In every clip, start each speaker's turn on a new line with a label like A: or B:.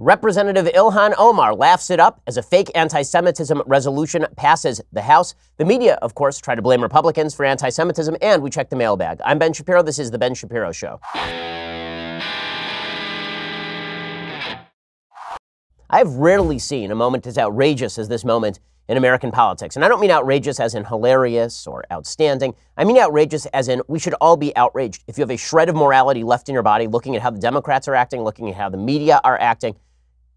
A: Representative Ilhan Omar laughs it up as a fake anti Semitism resolution passes the House. The media, of course, try to blame Republicans for anti Semitism, and we check the mailbag. I'm Ben Shapiro. This is The Ben Shapiro Show. I've rarely seen a moment as outrageous as this moment in American politics. And I don't mean outrageous as in hilarious or outstanding. I mean outrageous as in we should all be outraged. If you have a shred of morality left in your body, looking at how the Democrats are acting, looking at how the media are acting,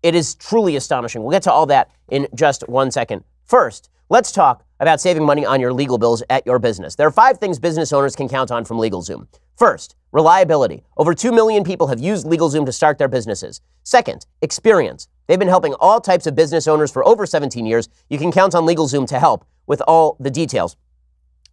A: it is truly astonishing. We'll get to all that in just one second. First, let's talk about saving money on your legal bills at your business. There are five things business owners can count on from LegalZoom. First, reliability. Over 2 million people have used LegalZoom to start their businesses. Second, experience. They've been helping all types of business owners for over 17 years. You can count on LegalZoom to help with all the details.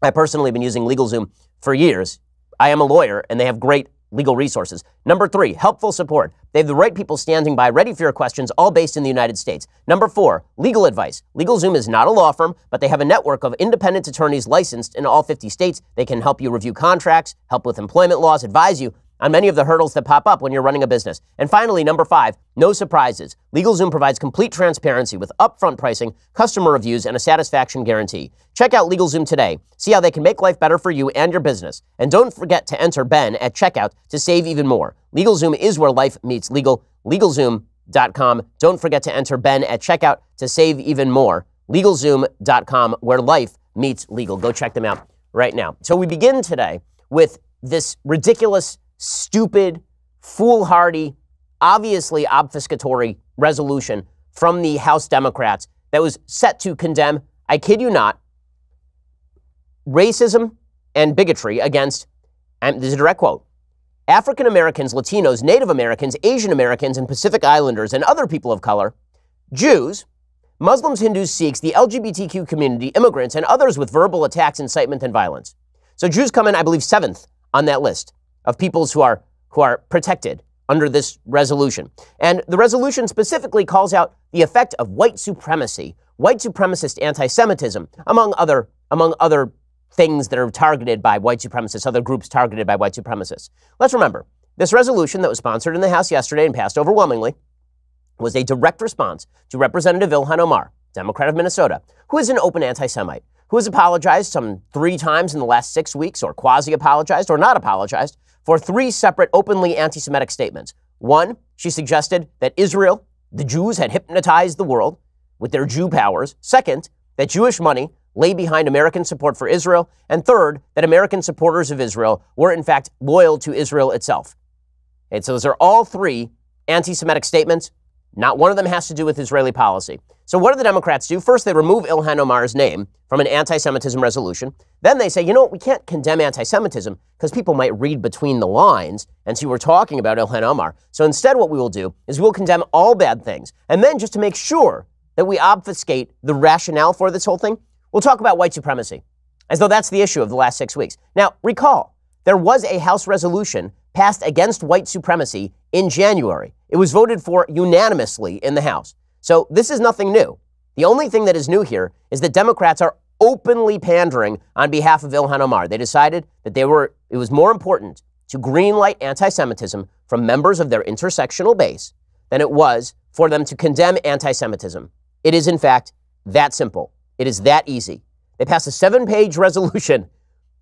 A: I personally have been using LegalZoom for years. I am a lawyer, and they have great legal resources. Number three, helpful support. They have the right people standing by, ready for your questions, all based in the United States. Number four, legal advice. LegalZoom is not a law firm, but they have a network of independent attorneys licensed in all 50 states. They can help you review contracts, help with employment laws, advise you on many of the hurdles that pop up when you're running a business. And finally, number five, no surprises. LegalZoom provides complete transparency with upfront pricing, customer reviews, and a satisfaction guarantee. Check out LegalZoom today. See how they can make life better for you and your business. And don't forget to enter Ben at checkout to save even more. LegalZoom is where life meets legal. LegalZoom.com. Don't forget to enter Ben at checkout to save even more. LegalZoom.com, where life meets legal. Go check them out right now. So we begin today with this ridiculous stupid, foolhardy, obviously obfuscatory resolution from the House Democrats that was set to condemn, I kid you not, racism and bigotry against, and this is a direct quote, African Americans, Latinos, Native Americans, Asian Americans, and Pacific Islanders, and other people of color, Jews, Muslims, Hindus, Sikhs, the LGBTQ community, immigrants, and others with verbal attacks, incitement, and violence. So Jews come in, I believe, seventh on that list of peoples who are who are protected under this resolution. And the resolution specifically calls out the effect of white supremacy, white supremacist anti-Semitism, among other among other things that are targeted by white supremacists, other groups targeted by white supremacists. Let's remember, this resolution that was sponsored in the House yesterday and passed overwhelmingly was a direct response to Representative Ilhan Omar, Democrat of Minnesota, who is an open anti-Semite, who has apologized some three times in the last six weeks, or quasi apologized, or not apologized, for three separate openly anti Semitic statements. One, she suggested that Israel, the Jews, had hypnotized the world with their Jew powers. Second, that Jewish money lay behind American support for Israel. And third, that American supporters of Israel were, in fact, loyal to Israel itself. And so those are all three anti Semitic statements. Not one of them has to do with Israeli policy. So, what do the Democrats do? First, they remove Ilhan Omar's name from an anti Semitism resolution. Then they say, you know what, we can't condemn anti Semitism because people might read between the lines and see we're talking about Ilhan Omar. So, instead, what we will do is we'll condemn all bad things. And then, just to make sure that we obfuscate the rationale for this whole thing, we'll talk about white supremacy, as though that's the issue of the last six weeks. Now, recall, there was a House resolution passed against white supremacy in January. It was voted for unanimously in the House. So this is nothing new. The only thing that is new here is that Democrats are openly pandering on behalf of Ilhan Omar. They decided that they were it was more important to greenlight anti-Semitism from members of their intersectional base than it was for them to condemn anti-Semitism. It is in fact that simple. It is that easy. They passed a seven-page resolution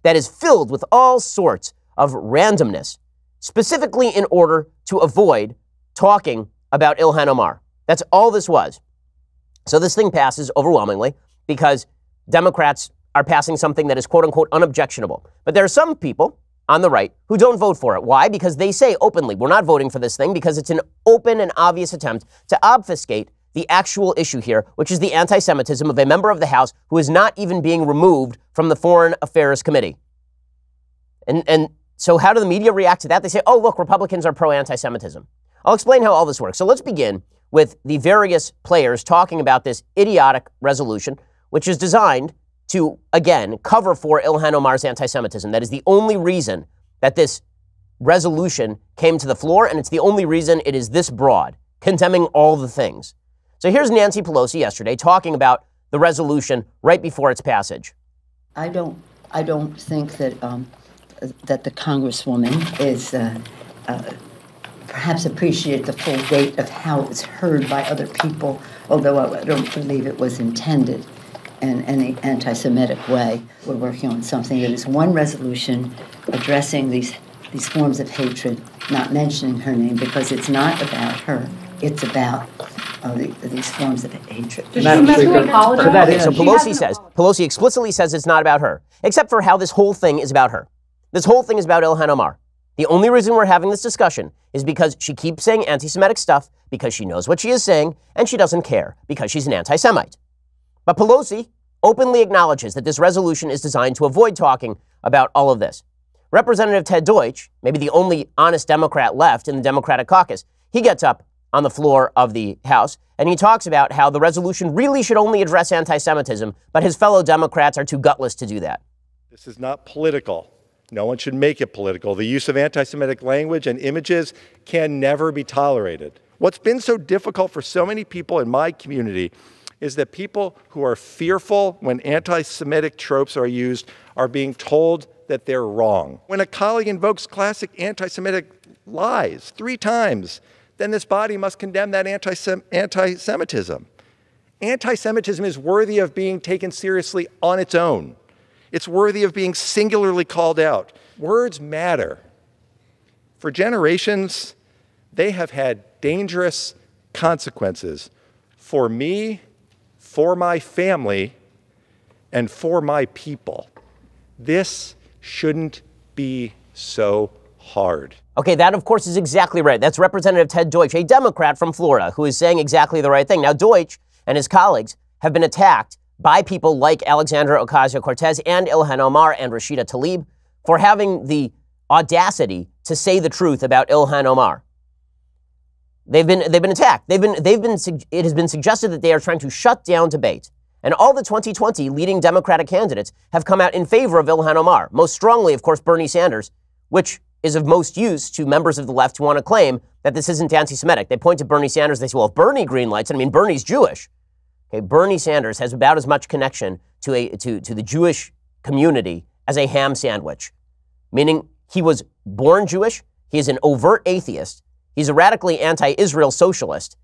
A: that is filled with all sorts of randomness, specifically in order to avoid talking about Ilhan Omar. That's all this was. So this thing passes overwhelmingly because Democrats are passing something that is quote unquote unobjectionable. But there are some people on the right who don't vote for it. Why? Because they say openly, we're not voting for this thing because it's an open and obvious attempt to obfuscate the actual issue here, which is the anti Semitism of a member of the House who is not even being removed from the Foreign Affairs Committee. And, and so, how do the media react to that? They say, oh, look, Republicans are pro anti Semitism. I'll explain how all this works. So, let's begin with the various players talking about this idiotic resolution, which is designed to, again, cover for Ilhan Omar's anti Semitism. That is the only reason that this resolution came to the floor, and it's the only reason it is this broad, condemning all the things. So here's Nancy Pelosi yesterday talking about the resolution right before its passage.
B: I don't, I don't think that um, that the Congresswoman is uh, uh, perhaps appreciate the full weight of how it was heard by other people, although I don't believe it was intended in any anti Semitic way. We're working on something that is one resolution addressing these, these forms of hatred, not mentioning her name because it's not about her, it's about uh, the, these forms of hatred.
C: Madam Speaker, to that
A: Okay, so
C: end,
A: Pelosi says, Pelosi explicitly says it's not about her, except for how this whole thing is about her. This whole thing is about Ilhan Omar. The only reason we're having this discussion is because she keeps saying anti Semitic stuff because she knows what she is saying and she doesn't care because she's an anti Semite. But Pelosi openly acknowledges that this resolution is designed to avoid talking about all of this. Representative Ted Deutch, maybe the only honest Democrat left in the Democratic caucus, he gets up on the floor of the House and he talks about how the resolution really should only address anti Semitism, but his fellow Democrats are too gutless to do that.
D: This is not political. No one should make it political. The use of anti Semitic language and images can never be tolerated. What's been so difficult for so many people in my community is that people who are fearful when anti Semitic tropes are used are being told that they're wrong. When a colleague invokes classic anti Semitic lies three times, then this body must condemn that anti Semitism. Anti Semitism is worthy of being taken seriously on its own. It's worthy of being singularly called out. Words matter. For generations, they have had dangerous consequences for me, for my family, and for my people. This shouldn't be so hard.
A: Okay, that of course is exactly right. That's Representative Ted Deutch, a Democrat from Florida, who is saying exactly the right thing. Now, Deutch and his colleagues have been attacked by people like Alexandra Ocasio Cortez and Ilhan Omar and Rashida Tlaib for having the audacity to say the truth about Ilhan Omar. They've been, they've been attacked. They've been, they've been, it has been suggested that they are trying to shut down debate. And all the 2020 leading Democratic candidates have come out in favor of Ilhan Omar. Most strongly, of course, Bernie Sanders, which is of most use to members of the left who want to claim that this isn't anti Semitic. They point to Bernie Sanders. They say, well, if Bernie greenlights, I mean, Bernie's Jewish. Okay, Bernie Sanders has about as much connection to, a, to, to the Jewish community as a ham sandwich, meaning he was born Jewish, he is an overt atheist, he's a radically anti Israel socialist.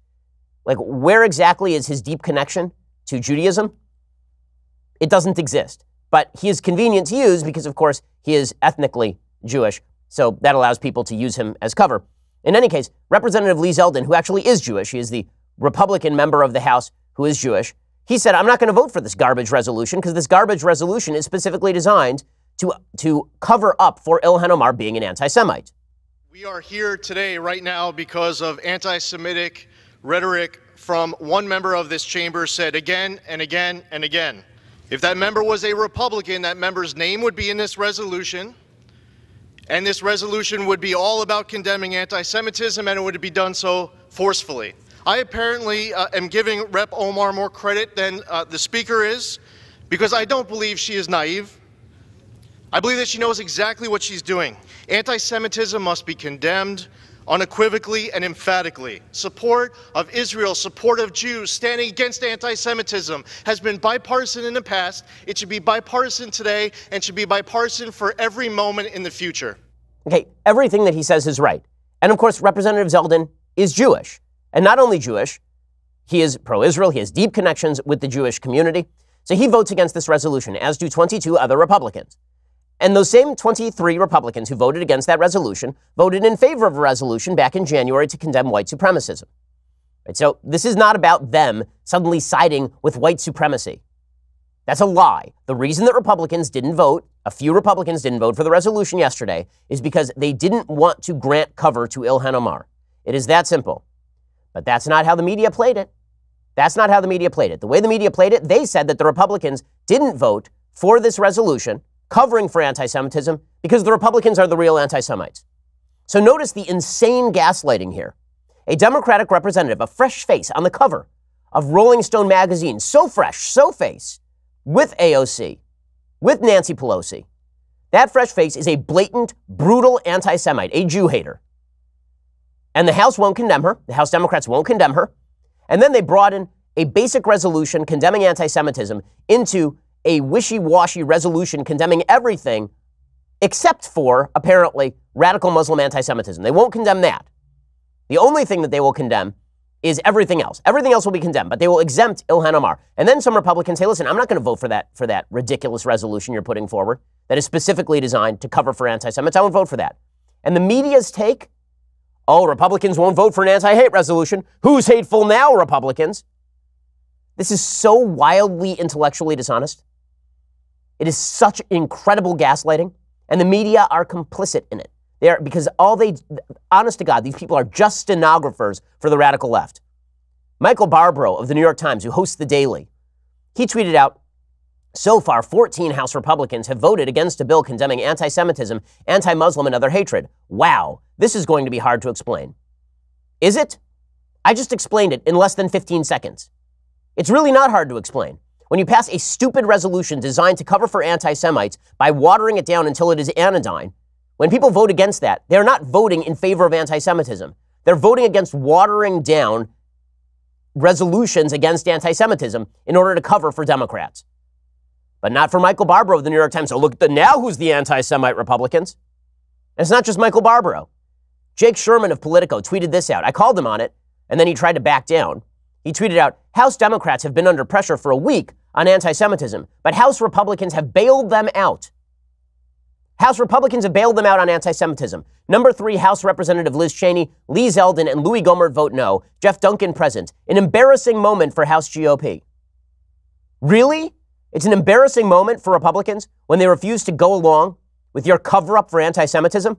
A: Like, where exactly is his deep connection to Judaism? It doesn't exist. But he is convenient to use because, of course, he is ethnically Jewish. So that allows people to use him as cover. In any case, Representative Lee Zeldin, who actually is Jewish, he is the Republican member of the House who is Jewish, he said, I'm not going to vote for this garbage resolution because this garbage resolution is specifically designed to, to cover up for Ilhan Omar being an anti Semite.
E: We are here today, right now, because of anti Semitic rhetoric from one member of this chamber said again and again and again. If that member was a Republican, that member's name would be in this resolution. And this resolution would be all about condemning anti Semitism, and it would be done so forcefully. I apparently uh, am giving Rep. Omar more credit than uh, the Speaker is because I don't believe she is naive. I believe that she knows exactly what she's doing. Anti Semitism must be condemned unequivocally and emphatically. Support of Israel, support of Jews, standing against anti Semitism has been bipartisan in the past. It should be bipartisan today and should be bipartisan for every moment in the future.
A: Okay, everything that he says is right. And of course, Representative Zeldin is Jewish. And not only Jewish, he is pro Israel, he has deep connections with the Jewish community. So he votes against this resolution, as do 22 other Republicans. And those same 23 Republicans who voted against that resolution voted in favor of a resolution back in January to condemn white supremacism. Right, so this is not about them suddenly siding with white supremacy. That's a lie. The reason that Republicans didn't vote, a few Republicans didn't vote for the resolution yesterday, is because they didn't want to grant cover to Ilhan Omar. It is that simple. But that's not how the media played it. That's not how the media played it. The way the media played it, they said that the Republicans didn't vote for this resolution covering for anti Semitism because the Republicans are the real anti Semites. So notice the insane gaslighting here. A Democratic representative, a fresh face on the cover of Rolling Stone magazine, so fresh, so face, with AOC, with Nancy Pelosi. That fresh face is a blatant, brutal anti Semite, a Jew hater. And the House won't condemn her. The House Democrats won't condemn her. And then they brought in a basic resolution condemning anti Semitism into a wishy washy resolution condemning everything except for, apparently, radical Muslim anti Semitism. They won't condemn that. The only thing that they will condemn is everything else. Everything else will be condemned, but they will exempt Ilhan Omar. And then some Republicans say, listen, I'm not going to vote for that, for that ridiculous resolution you're putting forward that is specifically designed to cover for anti Semites. I won't vote for that. And the media's take oh, Republicans won't vote for an anti hate resolution. Who's hateful now, Republicans? This is so wildly intellectually dishonest. It is such incredible gaslighting, and the media are complicit in it. They are because all they, honest to God, these people are just stenographers for the radical left. Michael Barbaro of the New York Times, who hosts The Daily, he tweeted out so far, 14 House Republicans have voted against a bill condemning anti Semitism, anti Muslim, and other hatred. Wow, this is going to be hard to explain. Is it? I just explained it in less than 15 seconds. It's really not hard to explain. When you pass a stupid resolution designed to cover for anti Semites by watering it down until it is anodyne, when people vote against that, they're not voting in favor of anti Semitism. They're voting against watering down resolutions against anti Semitism in order to cover for Democrats. But not for Michael Barbaro of the New York Times. So look the now who's the anti Semite Republicans. And it's not just Michael Barbaro. Jake Sherman of Politico tweeted this out. I called him on it, and then he tried to back down. He tweeted out House Democrats have been under pressure for a week on anti Semitism, but House Republicans have bailed them out. House Republicans have bailed them out on anti Semitism. Number three, House Representative Liz Cheney, Lee Zeldin, and Louis Gohmert vote no. Jeff Duncan present. An embarrassing moment for House GOP. Really? It's an embarrassing moment for Republicans when they refuse to go along with your cover up for anti Semitism.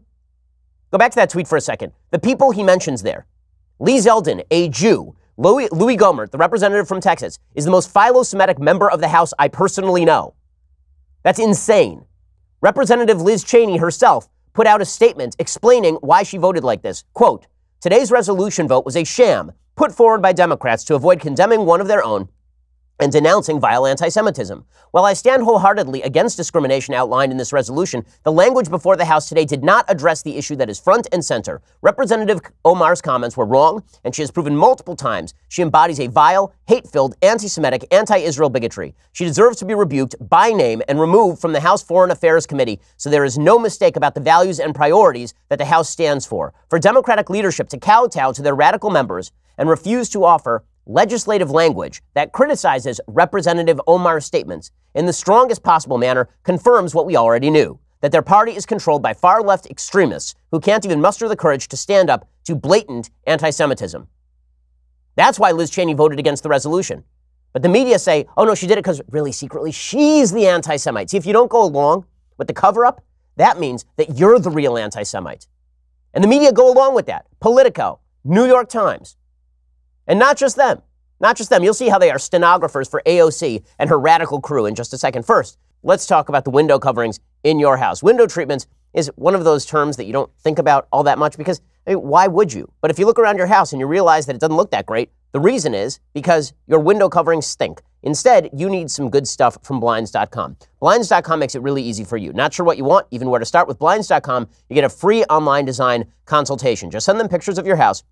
A: Go back to that tweet for a second. The people he mentions there Lee Zeldin, a Jew, Louis, Louis Gohmert, the representative from Texas, is the most philo Semitic member of the House I personally know. That's insane. Representative Liz Cheney herself put out a statement explaining why she voted like this. Quote, Today's resolution vote was a sham put forward by Democrats to avoid condemning one of their own and denouncing vile anti Semitism. While I stand wholeheartedly against discrimination outlined in this resolution, the language before the House today did not address the issue that is front and center. Representative Omar's comments were wrong, and she has proven multiple times she embodies a vile, hate filled, anti Semitic, anti Israel bigotry. She deserves to be rebuked by name and removed from the House Foreign Affairs Committee so there is no mistake about the values and priorities that the House stands for. For Democratic leadership to kowtow to their radical members and refuse to offer legislative language that criticizes Representative Omar's statements in the strongest possible manner confirms what we already knew that their party is controlled by far left extremists who can't even muster the courage to stand up to blatant anti Semitism. That's why Liz Cheney voted against the resolution. But the media say, oh no, she did it because really secretly she's the anti Semite. See, if you don't go along with the cover up, that means that you're the real anti Semite. And the media go along with that. Politico, New York Times, and not just them. Not just them. You'll see how they are stenographers for AOC and her radical crew in just a second. First, let's talk about the window coverings in your house. Window treatments is one of those terms that you don't think about all that much because I mean, why would you? But if you look around your house and you realize that it doesn't look that great, the reason is because your window coverings stink. Instead, you need some good stuff from Blinds.com. Blinds.com makes it really easy for you. Not sure what you want, even where to start with Blinds.com, you get a free online design consultation. Just send them pictures of your house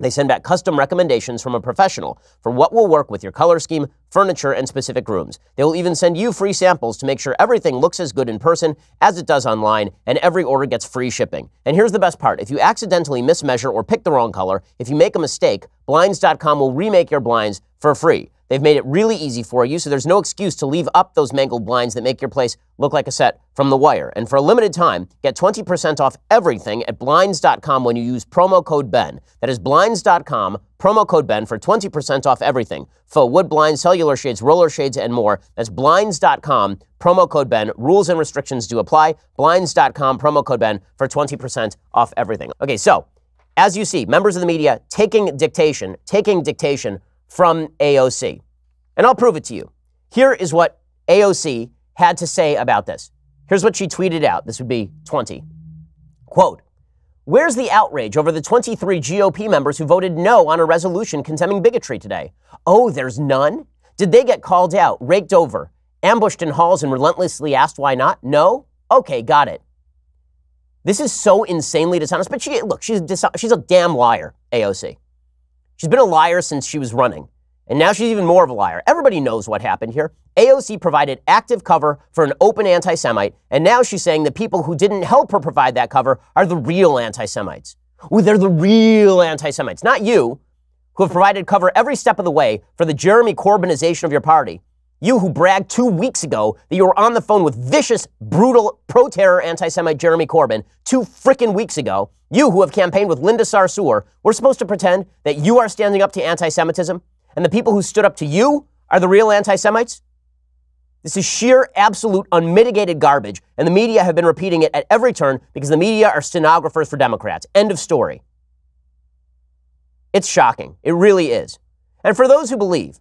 A: they send back custom recommendations from a professional for what will work with your color scheme, furniture, and specific rooms. They will even send you free samples to make sure everything looks as good in person as it does online, and every order gets free shipping. And here's the best part if you accidentally mismeasure or pick the wrong color, if you make a mistake, Blinds.com will remake your blinds for free. They've made it really easy for you, so there's no excuse to leave up those mangled blinds that make your place look like a set from The Wire. And for a limited time, get 20% off everything at Blinds.com when you use promo code BEN. That is Blinds.com, promo code BEN for 20% off everything. Faux wood blinds, cellular shades, roller shades, and more. That's Blinds.com, promo code BEN. Rules and restrictions do apply. Blinds.com, promo code BEN for 20% off everything. Okay, so as you see, members of the media taking dictation, taking dictation from AOC. And I'll prove it to you. Here is what AOC had to say about this. Here's what she tweeted out. This would be 20. Quote, Where's the outrage over the 23 GOP members who voted no on a resolution condemning bigotry today? Oh, there's none? Did they get called out, raked over, ambushed in halls, and relentlessly asked why not? No? Okay, got it. This is so insanely dishonest. But she, look, she's, she's a damn liar, AOC. She's been a liar since she was running. And now she's even more of a liar. Everybody knows what happened here. AOC provided active cover for an open anti Semite, and now she's saying the people who didn't help her provide that cover are the real anti Semites. Ooh, they're the real anti Semites, not you, who have provided cover every step of the way for the Jeremy Corbynization of your party. You who bragged two weeks ago that you were on the phone with vicious, brutal, pro terror anti Semite Jeremy Corbyn two frickin' weeks ago. You who have campaigned with Linda Sarsour, we're supposed to pretend that you are standing up to anti Semitism and the people who stood up to you are the real anti Semites? This is sheer, absolute, unmitigated garbage, and the media have been repeating it at every turn because the media are stenographers for Democrats. End of story. It's shocking. It really is. And for those who believe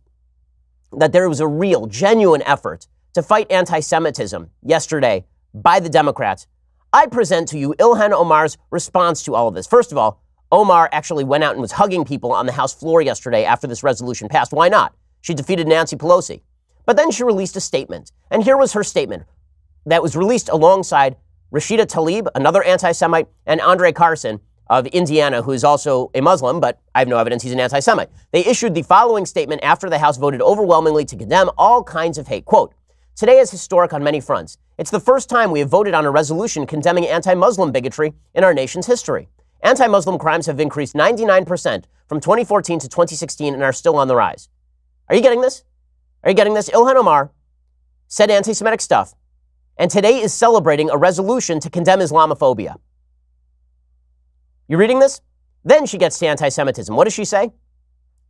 A: that there was a real, genuine effort to fight anti Semitism yesterday by the Democrats, I present to you Ilhan Omar's response to all of this. First of all, Omar actually went out and was hugging people on the House floor yesterday after this resolution passed. Why not? She defeated Nancy Pelosi. But then she released a statement. And here was her statement that was released alongside Rashida Tlaib, another anti Semite, and Andre Carson of Indiana, who is also a Muslim, but I have no evidence he's an anti Semite. They issued the following statement after the House voted overwhelmingly to condemn all kinds of hate. Quote, Today is historic on many fronts. It's the first time we have voted on a resolution condemning anti Muslim bigotry in our nation's history. Anti Muslim crimes have increased 99% from 2014 to 2016 and are still on the rise. Are you getting this? Are you getting this? Ilhan Omar said anti Semitic stuff, and today is celebrating a resolution to condemn Islamophobia. You reading this? Then she gets to anti Semitism. What does she say?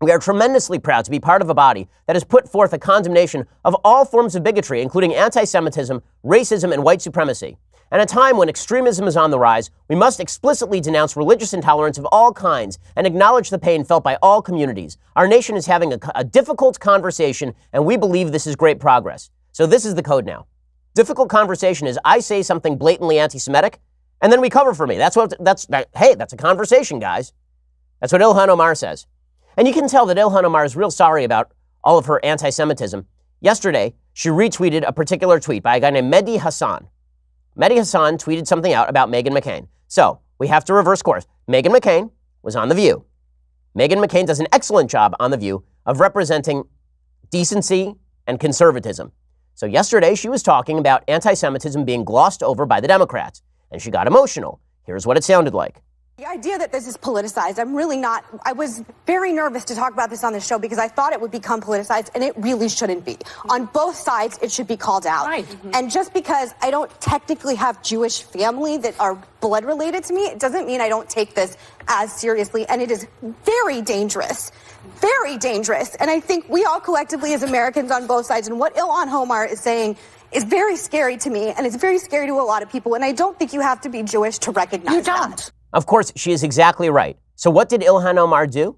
A: We are tremendously proud to be part of a body that has put forth a condemnation of all forms of bigotry, including anti Semitism, racism, and white supremacy. At a time when extremism is on the rise, we must explicitly denounce religious intolerance of all kinds and acknowledge the pain felt by all communities. Our nation is having a, a, difficult conversation, and we believe this is great progress. So, this is the code now. Difficult conversation is I say something blatantly anti Semitic, and then we cover for me. That's what, that's, that, hey, that's a conversation, guys. That's what Ilhan Omar says. And you can tell that Ilhan Omar is real sorry about all of her anti Semitism. Yesterday, she retweeted a particular tweet by a guy named Mehdi Hasan. Mehdi Hasan tweeted something out about Meghan McCain. So we have to reverse course. Meghan McCain was on The View. Meghan McCain does an excellent job on The View of representing decency and conservatism. So yesterday she was talking about anti Semitism being glossed over by the Democrats, and she got emotional. Here's what it sounded like.
C: The idea that this is politicized, I'm really not. I was very nervous to talk about this on the show because I thought it would become politicized, and it really shouldn't be. On both sides, it should be called out. Right. Mm-hmm. And just because I don't technically have Jewish family that are blood related to me, it doesn't mean I don't take this as seriously. And it is very dangerous, very dangerous. And I think we all collectively, as Americans on both sides, and what Ilhan Omar is saying is very scary to me, and it's very scary to a lot of people. And I don't think you have to be Jewish to recognize that. you don't. that.
A: Of course, she is exactly right. So, what did Ilhan Omar do?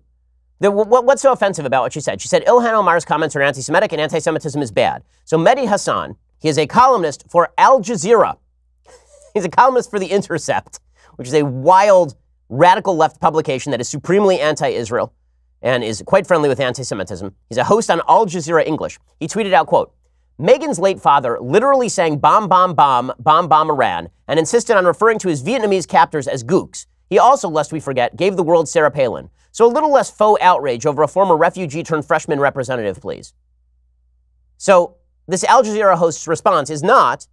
A: The, what, what's so offensive about what she said? She said Ilhan Omar's comments are anti Semitic and anti Semitism is bad. So, Mehdi Hasan, he is a columnist for Al Jazeera. He's a columnist for The Intercept, which is a wild, radical left publication that is supremely anti Israel and is quite friendly with anti Semitism. He's a host on Al Jazeera English. He tweeted out, quote, Meghan's late father literally sang bomb, bomb, bomb, bomb, bomb Iran and insisted on referring to his Vietnamese captors as gooks. He also, lest we forget, gave the world Sarah Palin. So a little less faux outrage over a former refugee turned freshman representative, please. So this Al Jazeera host's response is not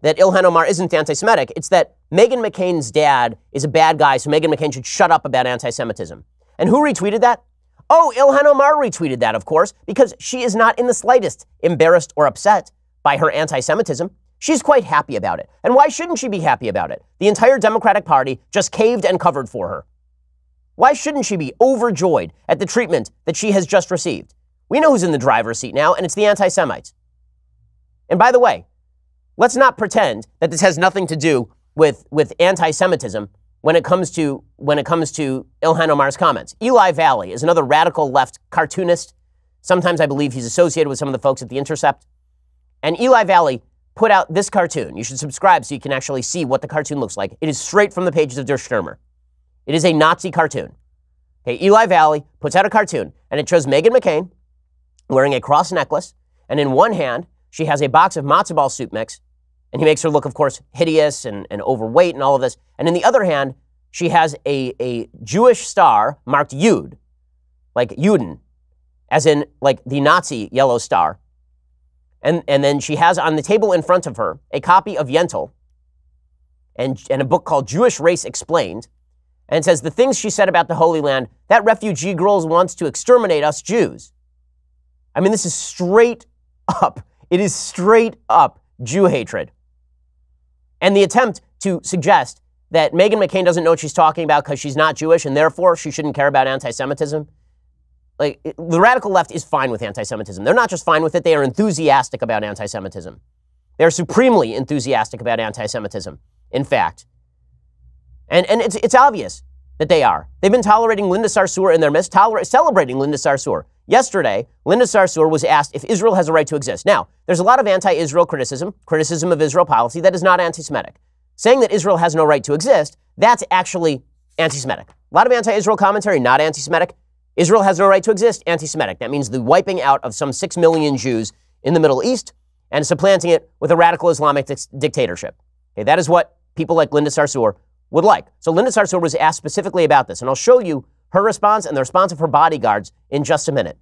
A: that Ilhan Omar isn't anti Semitic. It's that Meghan McCain's dad is a bad guy, so Meghan McCain should shut up about anti Semitism. And who retweeted that? Oh, Ilhan Omar retweeted that, of course, because she is not in the slightest embarrassed or upset by her anti Semitism. She's quite happy about it. And why shouldn't she be happy about it? The entire Democratic Party just caved and covered for her. Why shouldn't she be overjoyed at the treatment that she has just received? We know who's in the driver's seat now, and it's the anti Semites. And by the way, let's not pretend that this has nothing to do with, with anti Semitism when it comes to when it comes to Ilhan Omar's comments. Eli Valley is another radical left cartoonist. Sometimes I believe he's associated with some of the folks at The Intercept. And Eli Valley put out this cartoon. You should subscribe so you can actually see what the cartoon looks like. It is straight from the pages of Der Stürmer. It is a Nazi cartoon. Okay, Eli Valley puts out a cartoon, and it shows Meghan McCain wearing a cross necklace, and in one hand, she has a box of matzo ball soup mix, and he makes her look, of course, hideous and, and overweight and all of this. And in the other hand, she has a, a Jewish star marked Yud, like Juden, as in like the Nazi yellow star. And, and then she has on the table in front of her a copy of Yentl and, and a book called Jewish Race Explained. and says the things she said about the Holy Land, that refugee girl wants to exterminate us Jews. I mean, this is straight up. It is straight up Jew hatred. And the attempt to suggest that Meghan McCain doesn't know what she's talking about because she's not Jewish and therefore she shouldn't care about anti Semitism. Like, the radical left is fine with anti Semitism. They're not just fine with it, they are enthusiastic about anti Semitism. They're supremely enthusiastic about anti Semitism, in fact. And, and it's, it's obvious that they are. They've been tolerating Linda Sarsour in their midst, toler- celebrating Linda Sarsour. Yesterday, Linda Sarsour was asked if Israel has a right to exist. Now, there's a lot of anti Israel criticism, criticism of Israel policy that is not anti Semitic. Saying that Israel has no right to exist, that's actually anti Semitic. A lot of anti Israel commentary, not anti Semitic. Israel has no right to exist, anti Semitic. That means the wiping out of some six million Jews in the Middle East and supplanting it with a radical Islamic di- dictatorship. Okay, that is what people like Linda Sarsour would like. So Linda Sarsour was asked specifically about this, and I'll show you her response and the response of her bodyguards in just a minute.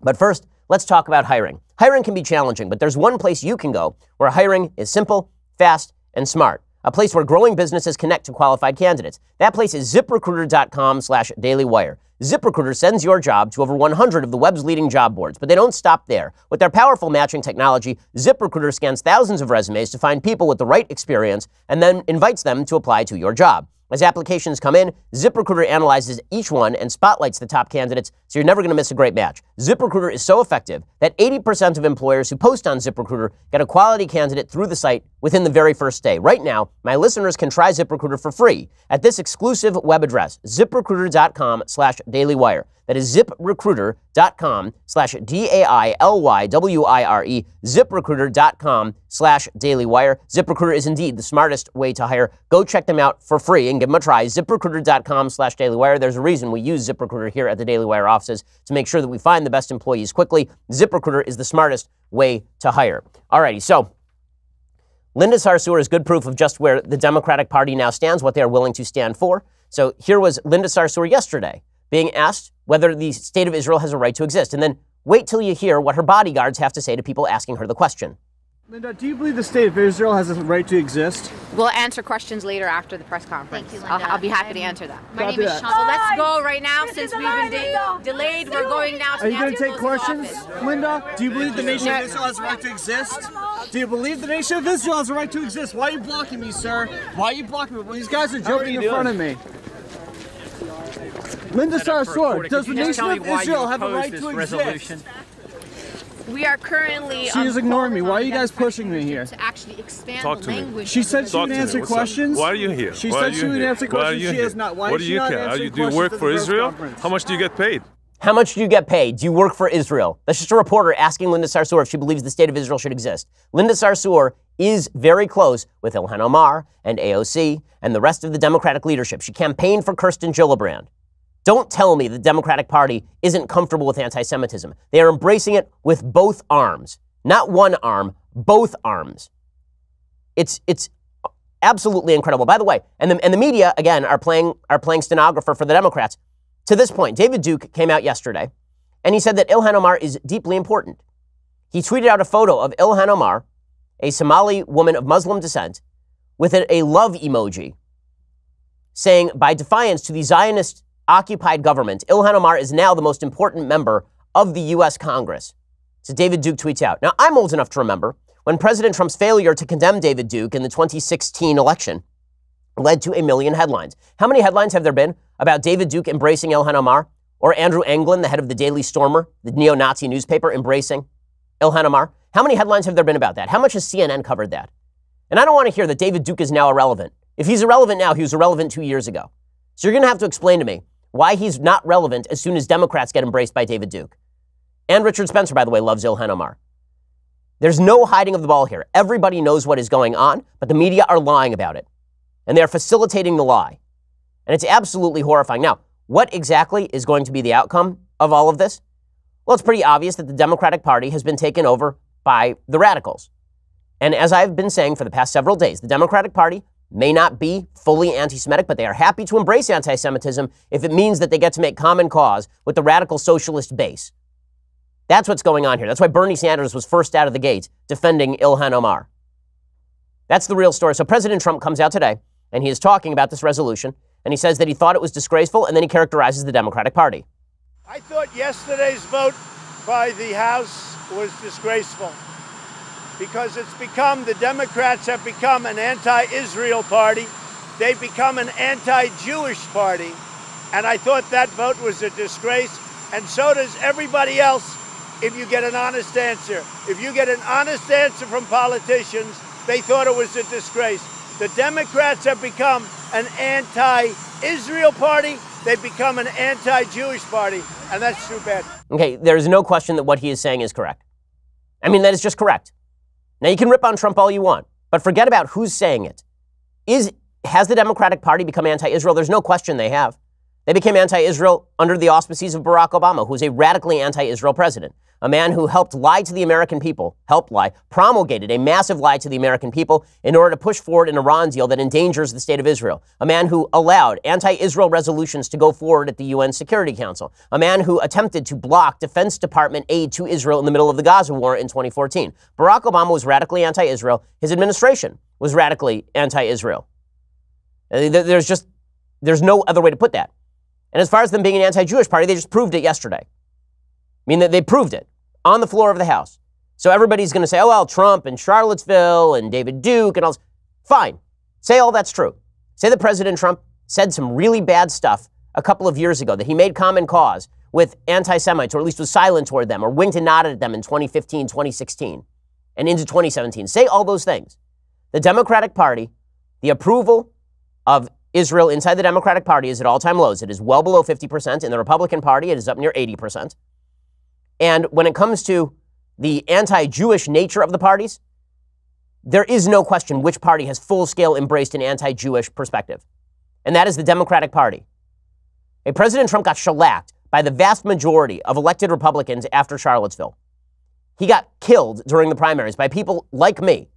A: But first, let's talk about hiring. Hiring can be challenging, but there's one place you can go where hiring is simple, fast, and smart. A place where growing businesses connect to qualified candidates. That place is ziprecruiter.com slash dailywire. ZipRecruiter sends your job to over 100 of the web's leading job boards, but they don't stop there. With their powerful matching technology, ZipRecruiter scans thousands of resumes to find people with the right experience and then invites them to apply to your job. As applications come in, ZipRecruiter analyzes each one and spotlights the top candidates, so you're never going to miss a great match. ZipRecruiter is so effective that 80% of employers who post on ZipRecruiter get a quality candidate through the site within the very first day. Right now, my listeners can try ZipRecruiter for free at this exclusive web address, ziprecruiter.com slash dailywire. That is ziprecruiter.com slash D-A-I-L-Y-W-I-R-E, ziprecruiter.com slash dailywire. ZipRecruiter is indeed the smartest way to hire. Go check them out for free and give them a try. ZipRecruiter.com slash dailywire. There's a reason we use ZipRecruiter here at the Daily Wire offices to make sure that we find the best employees quickly. ZipRecruiter is the smartest way to hire. Alrighty, so Linda Sarsour is good proof of just where the Democratic Party now stands, what they are willing to stand for. So here was Linda Sarsour yesterday being asked whether the state of Israel has a right to exist. And then wait till you hear what her bodyguards have to say to people asking her the question.
F: Linda, do you believe the state of Israel has a right to exist?
G: We'll answer questions later after the press conference.
H: Thank you,
G: I'll,
H: Linda.
G: I'll be happy to answer that.
H: My
F: Copy
H: name is
F: that.
H: Shanta.
G: So let's go right now since we've been de- delayed. We're going now to
F: Are you going to take questions,
G: office.
F: Linda? Do you believe the nation of Israel has a right to exist? Do you believe the nation of Israel has a right to exist? Why are you blocking me, sir? Why are you blocking me? Well, these guys are joking in front of me. Linda Sarsour, does the nation of Israel have a right to exist?
G: We are currently.
F: She is ignoring me. Why are you guys pushing me here?
G: To actually expand
I: Talk
G: the
I: to me.
G: language.
F: She said
G: the
F: she would
I: to me.
F: answer
I: What's up?
F: questions.
I: Why are you here?
F: She
I: Why
F: said
I: are
F: she
I: you
F: would
I: here?
F: answer
I: Why are
F: questions.
I: you
F: She
I: here?
F: is not. Why
I: what
F: is
I: do
F: she
I: you
F: not
I: care? Are
F: answering uh,
I: you, do you
F: questions
I: work
F: at
I: for
F: press
I: Israel?
F: conference?
I: How much do you get paid?
A: How much do you get paid? Do you work for Israel? That's just a reporter asking Linda Sarsour if she believes the state of Israel should exist. Linda Sarsour is very close with Ilhan Omar and AOC and the rest of the Democratic leadership. She campaigned for Kirsten Gillibrand. Don't tell me the Democratic Party isn't comfortable with anti Semitism. They are embracing it with both arms. Not one arm, both arms. It's, it's absolutely incredible. By the way, and the, and the media, again, are playing, are playing stenographer for the Democrats. To this point, David Duke came out yesterday and he said that Ilhan Omar is deeply important. He tweeted out a photo of Ilhan Omar, a Somali woman of Muslim descent, with a, love emoji, saying, by defiance to the Zionist occupied government, Ilhan Omar is now the most important member of the U.S. Congress. So David Duke tweets out. Now, I'm old enough to remember when President Trump's failure to condemn David Duke in the 2016 election led to a million headlines. How many headlines have there been about David Duke embracing Ilhan Omar or Andrew Anglin, the head of the Daily Stormer, the neo Nazi newspaper, embracing Ilhan Omar? How many headlines have there been about that? How much has CNN covered that? And I don't want to hear that David Duke is now irrelevant. If he's irrelevant now, he was irrelevant two years ago. So you're going to have to explain to me why he's not relevant as soon as Democrats get embraced by David Duke. And Richard Spencer, by the way, loves Ilhan Omar. There's no hiding of the ball here. Everybody knows what is going on, but the media are lying about it. And they're facilitating the lie. And it's absolutely horrifying. Now, what exactly is going to be the outcome of all of this? Well, it's pretty obvious that the Democratic Party has been taken over by the radicals. And as I've been saying for the past several days, the Democratic Party may not be fully anti Semitic, but they are happy to embrace anti Semitism if it means that they get to make common cause with the radical socialist base. That's what's going on here. That's why Bernie Sanders was first out of the gate defending Ilhan Omar. That's the real story. So President Trump comes out today and he is talking about this resolution. and he says that he thought it was disgraceful, and then he characterizes the Democratic Party.
H: I thought yesterday's vote by the House was disgraceful because it's become, the Democrats have become an anti Israel party. They've become an anti Jewish party. And I thought that vote was a disgrace. And so does everybody else if you get an honest answer. If you get an honest answer from politicians, they thought it was a disgrace. The Democrats have become an anti Israel party. They've become an anti Jewish party. And that's too bad.
A: Okay, there's no question that what he is saying is correct. I mean, that is just correct. Now, you can rip on Trump all you want, but forget about who's saying it. Is, has the Democratic Party become anti Israel? There's no question they have. They became anti Israel under the auspices of Barack Obama, who's a radically anti Israel president, a man who helped lie to the American people, helped lie, promulgated a massive lie to the American people in order to push forward an Iran deal that endangers the state of Israel, a man who allowed anti Israel resolutions to go forward at the UN Security Council, a man who attempted to block Defense Department aid to Israel in the middle of the Gaza war in 2014. Barack Obama was radically anti Israel. His administration was radically anti Israel. Uh, there's just, there's no other way to put that. And as far as them being an anti Jewish party, they just proved it yesterday. I mean, they proved it on the floor of the House. So everybody's going to say, oh, well, Trump and Charlottesville and David Duke and all this. Fine. Say all that's true. Say that President Trump said some really bad stuff a couple of years ago, that he made common cause with anti Semites, or at least was silent toward them, or winked and nodded at them in 2015, 2016, and into 2017. Say all those things. The Democratic Party, the approval of Israel inside the Democratic Party is at all time lows. It is well below 50%. In the Republican Party, it is up near 80%. And when it comes to the anti Jewish nature of the parties, there is no question which party has full scale embraced an anti Jewish perspective. And that is the Democratic Party. President Trump got shellacked by the vast majority of elected Republicans after Charlottesville. He got killed during the primaries by people like me.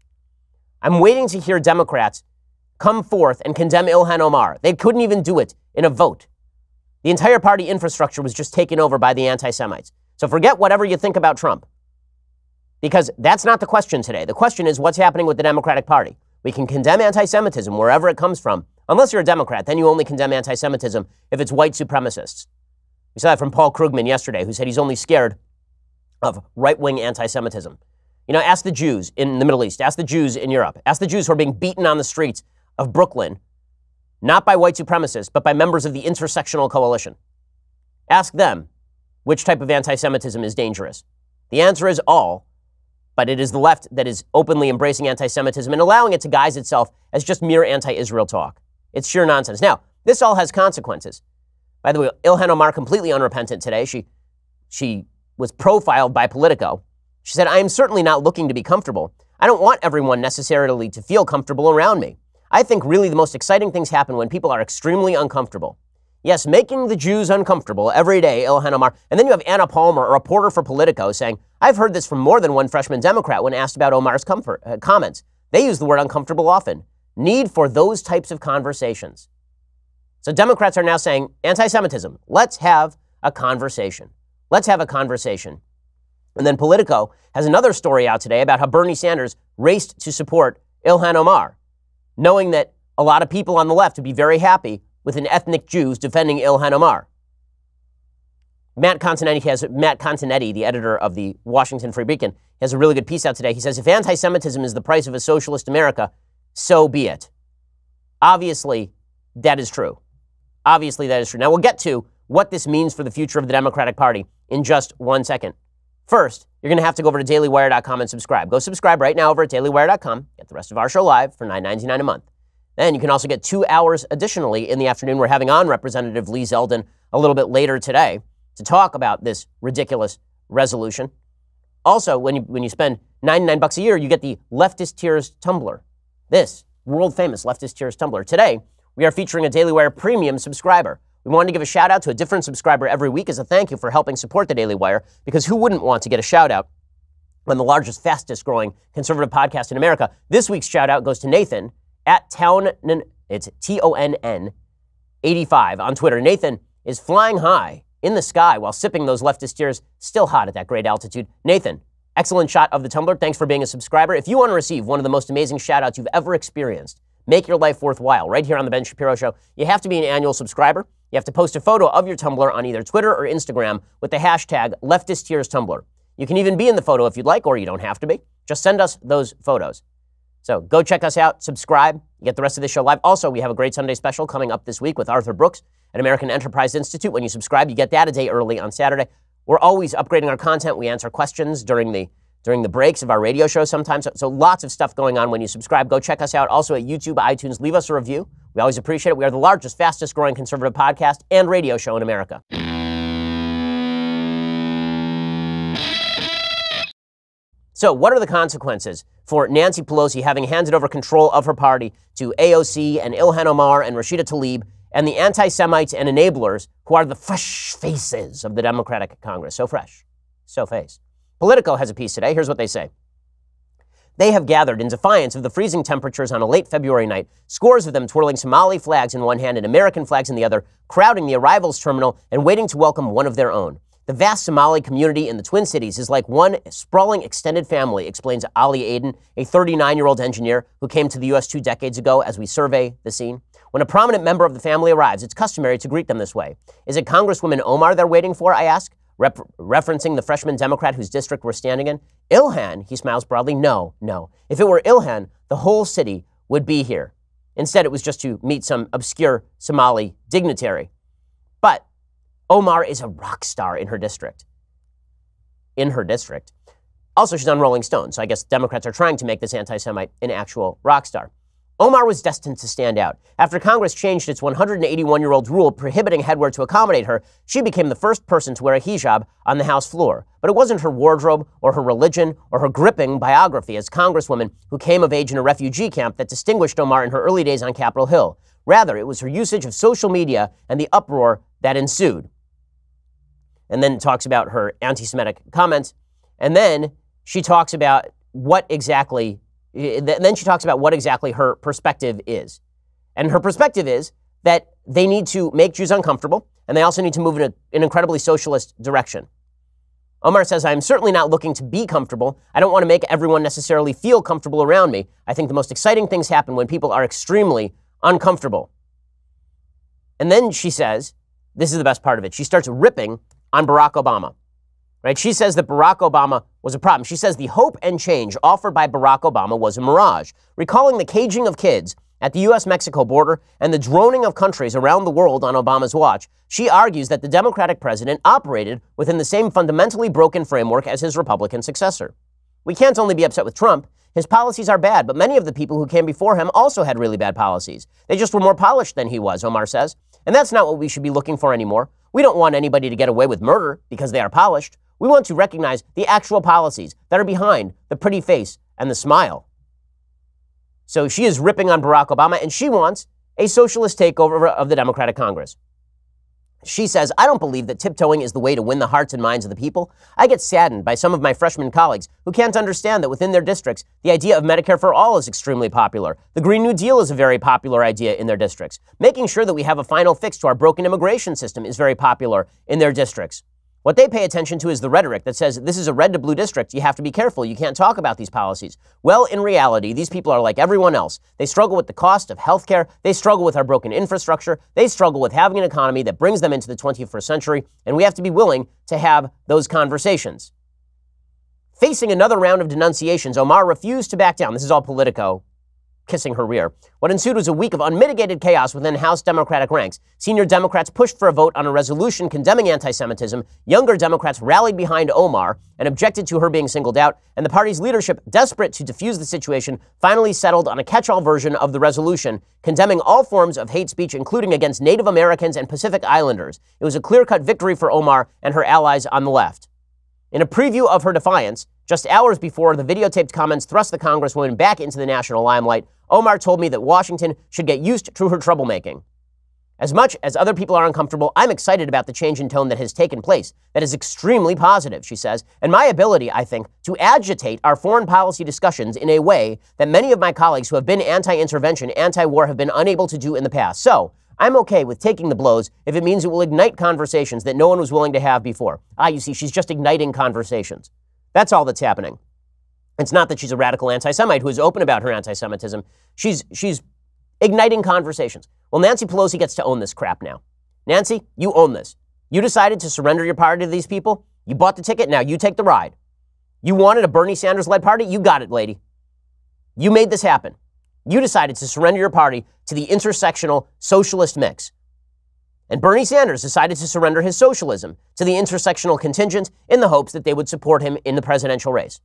A: I'm waiting to hear Democrats come forth and condemn Ilhan Omar. They couldn't even do it in a vote. The entire party infrastructure was just taken over by the anti Semites. So forget whatever you think about Trump, because that's not the question today. The question is what's happening with the Democratic Party. We can condemn anti Semitism wherever it comes from, unless you're a Democrat. Then you only condemn anti Semitism if it's white supremacists. We saw that from Paul Krugman yesterday, who said he's only scared of right wing anti Semitism. You know, ask the Jews in the Middle East, ask the Jews in Europe, ask the Jews who are being beaten on the streets of Brooklyn, not by white supremacists, but by members of the intersectional coalition. Ask them which type of anti Semitism is dangerous. The answer is all, but it is the left that is openly embracing anti Semitism and allowing it to guise itself as just mere anti Israel talk. It's sheer nonsense. Now, this all has consequences. By the way, Ilhan Omar completely unrepentant today. She, she was profiled by Politico. She said, I am certainly not looking to be comfortable. I don't want everyone necessarily to feel comfortable around me. I think really the most exciting things happen when people are extremely uncomfortable. Yes, making the Jews uncomfortable every day, Ilhan Omar. And then you have Anna Palmer, a reporter for Politico, saying, I've heard this from more than one freshman Democrat when asked about Omar's comfort, uh, comments. They use the word uncomfortable often. Need for those types of conversations. So Democrats are now saying anti Semitism. Let's have a conversation. Let's have a conversation. And then Politico has another story out today about how Bernie Sanders raced to support Ilhan Omar knowing that a lot of people on the left would be very happy with an ethnic Jews defending Ilhan Omar. Matt Continetti has Matt Continetti, the editor of the Washington Free Beacon, has a really good piece out today. He says if anti-Semitism is the price of a socialist America, so be it. Obviously, that is true. Obviously, that is true. Now we'll get to what this means for the future of the Democratic Party in just one second. First, you're going to have to go over to dailywire.com and subscribe. Go subscribe right now over at dailywire.com. Get the rest of our show live for $9.99 a month. Then you can also get two hours additionally in the afternoon. We're having on Representative Lee Zeldin a little bit later today to talk about this ridiculous resolution. Also, when you, when you spend 99 bucks a year, you get the Leftist Tears tumbler. This world famous Leftist Tears tumbler. Today, we are featuring a Daily Wire premium subscriber. We wanted to give a shout out to a different subscriber every week as a thank you for helping support the Daily Wire, because who wouldn't want to get a shout out on the largest, fastest growing conservative podcast in America? This week's shout out goes to Nathan at Town, it's T O N N 85 on Twitter. Nathan is flying high in the sky while sipping those leftist tears, still hot at that great altitude. Nathan, excellent shot of the tumbler. Thanks for being a subscriber. If you want to receive one of the most amazing shout outs you've ever experienced, make your life worthwhile right here on The Ben Shapiro Show. You have to be an annual subscriber. You have to post a photo of your tumbler on either Twitter or Instagram with the hashtag LeftistTearsTumblr. You can even be in the photo if you'd like, or you don't have to be. Just send us those photos. So go check us out, subscribe, you get the rest of the show live. Also, we have a great Sunday special coming up this week with Arthur Brooks at American Enterprise Institute. When you subscribe, you get that a day early on Saturday. We're always upgrading our content. We answer questions during the during the breaks of our radio show sometimes. So, so lots of stuff going on when you subscribe. Go check us out also at YouTube, iTunes. Leave us a review. We always appreciate it. We are the largest, fastest growing conservative podcast and radio show in America. So, what are the consequences for Nancy Pelosi having handed over control of her party to AOC and Ilhan Omar and Rashida Tlaib and the anti Semites and enablers who are the fresh faces of the Democratic Congress? So fresh, so face. Politico has a piece today. Here's what they say. They have gathered in defiance of the freezing temperatures on a late February night, scores of them twirling Somali flags in one hand and American flags in the other, crowding the arrivals terminal and waiting to welcome one of their own. The vast Somali community in the Twin Cities is like one sprawling extended family, explains Ali Aden, a 39 year old engineer who came to the U.S. two decades ago as we survey the scene. When a prominent member of the family arrives, it's customary to greet them this way. Is it Congresswoman Omar they're waiting for? I ask, rep- referencing the freshman Democrat whose district we're standing in. Ilhan, he smiles broadly. No, no. If it were Ilhan, the whole city would be here. Instead, it was just to meet some obscure Somali dignitary. But Omar is a rock star in her district. In her district. Also, she's on Rolling Stone, so I guess Democrats are trying to make this anti Semite an actual rock star. Omar was destined to stand out. After Congress changed its 181 year old rule prohibiting headwear to accommodate her, she became the first person to wear a hijab on the House floor. But it wasn't her wardrobe or her religion or her gripping biography as Congresswoman who came of age in a refugee camp that distinguished Omar in her early days on Capitol Hill. Rather, it was her usage of social media and the uproar that ensued and then talks about her anti Semitic comments. And then she talks about what exactly, then she talks about what exactly her perspective is. And her perspective is that they need to make Jews uncomfortable, and they also need to move in a, an incredibly socialist direction. Omar says, I'm certainly not looking to be comfortable. I don't want to make everyone necessarily feel comfortable around me. I think the most exciting things happen when people are extremely uncomfortable. And then she says, this is the best part of it. She starts ripping on Barack Obama. Right? She says that Barack Obama was a problem. She says the hope and change offered by Barack Obama was a mirage, recalling the caging of kids at the US Mexico border and the droning of countries around the world on Obama's watch. She argues that the Democratic president operated within the same fundamentally broken framework as his Republican successor. We can't only be upset with Trump. His policies are bad, but many of the people who came before him also had really bad policies. They just were more polished than he was, Omar says. And that's not what we should be looking for anymore. We don't want anybody to get away with murder because they are polished. We want to recognize the actual policies that are behind the pretty face and the smile. So she is ripping on Barack Obama, and she wants a socialist takeover of the Democratic Congress. She says, I don't believe that tiptoeing is the way to win the hearts and minds of the people. I get saddened by some of my freshman colleagues who can't understand that within their districts, the idea of Medicare for all is extremely popular. The Green New Deal is a very popular idea in their districts. Making sure that we have a final fix to our broken immigration system is very popular in their districts. What they pay attention to is the rhetoric that says this is a red to blue district. You have to be careful. You can't talk about these policies. Well, in reality, these people are like everyone else. They struggle with the cost of health care. They struggle with our broken infrastructure. They struggle with having an economy that brings them into the 21st century. And we have to be willing to have those conversations. Facing another round of denunciations, Omar refused to back down. This is all Politico kissing her rear. What ensued was a week of unmitigated chaos within House Democratic ranks. Senior Democrats pushed for a vote on a resolution condemning anti Semitism. Younger Democrats rallied behind Omar and objected to her being singled out. And the party's leadership, desperate to defuse the situation, finally settled on a catch all version of the resolution condemning all forms of hate speech, including against Native Americans and Pacific Islanders. It was a clear cut victory for Omar and her allies on the left. In a preview of her defiance, just hours before the videotaped comments thrust the Congresswoman back into the national limelight, Omar told me that Washington should get used to her troublemaking. As much as other people are uncomfortable, I'm excited about the change in tone that has taken place. That is extremely positive, she says, and my ability, I think, to agitate our foreign policy discussions in a way that many of my colleagues who have been anti intervention, anti war have been unable to do in the past. So, I'm okay with taking the blows if it means it will ignite conversations that no one was willing to have before. Ah, you see, she's just igniting conversations. That's all that's happening. It's not that she's a radical anti Semite who is open about her anti Semitism. She's, she's igniting conversations. Well, Nancy Pelosi gets to own this crap now. Nancy, you own this. You decided to surrender your party to these people. You bought the ticket. Now you take the ride. You wanted a Bernie Sanders led party. You got it, lady. You made this happen. You decided to surrender your party to the intersectional socialist mix. And Bernie Sanders decided to surrender his socialism to the intersectional contingent in the hopes that they would support him in the presidential race.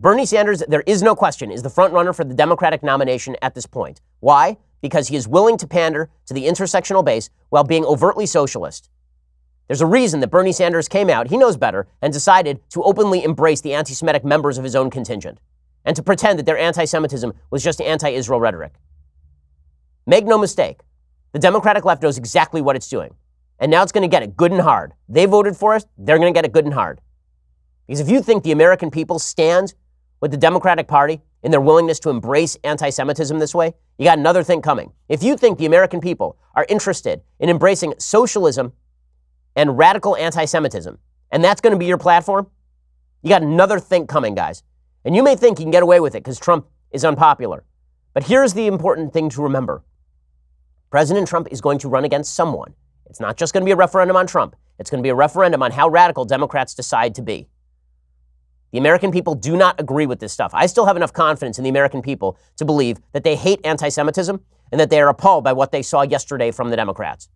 A: Bernie Sanders, there is no question, is the frontrunner for the Democratic nomination at this point. Why? Because he is willing to pander to the intersectional base while being overtly socialist. There's a reason that Bernie Sanders came out, he knows better, and decided to openly embrace the anti Semitic members of his own contingent and to pretend that their anti Semitism was just anti Israel rhetoric. Make no mistake, the Democratic left knows exactly what it's doing. And now it's going to get it good and hard. They voted for us, they're going to get it good and hard. Because if you think the American people stand with the Democratic Party in their willingness to embrace anti Semitism this way, you got another thing coming. If you think the American people are interested in embracing socialism and radical anti Semitism, and that's going to be your platform, you got another thing coming, guys. And you may think you can get away with it because Trump is unpopular. But here's the important thing to remember President Trump is going to run against someone. It's not just going to be a referendum on Trump, it's going to be a referendum on how radical Democrats decide to be. The American people do not agree with this stuff. I still have enough confidence in the American people to believe that they hate anti Semitism and that they are appalled by what they saw yesterday from the Democrats.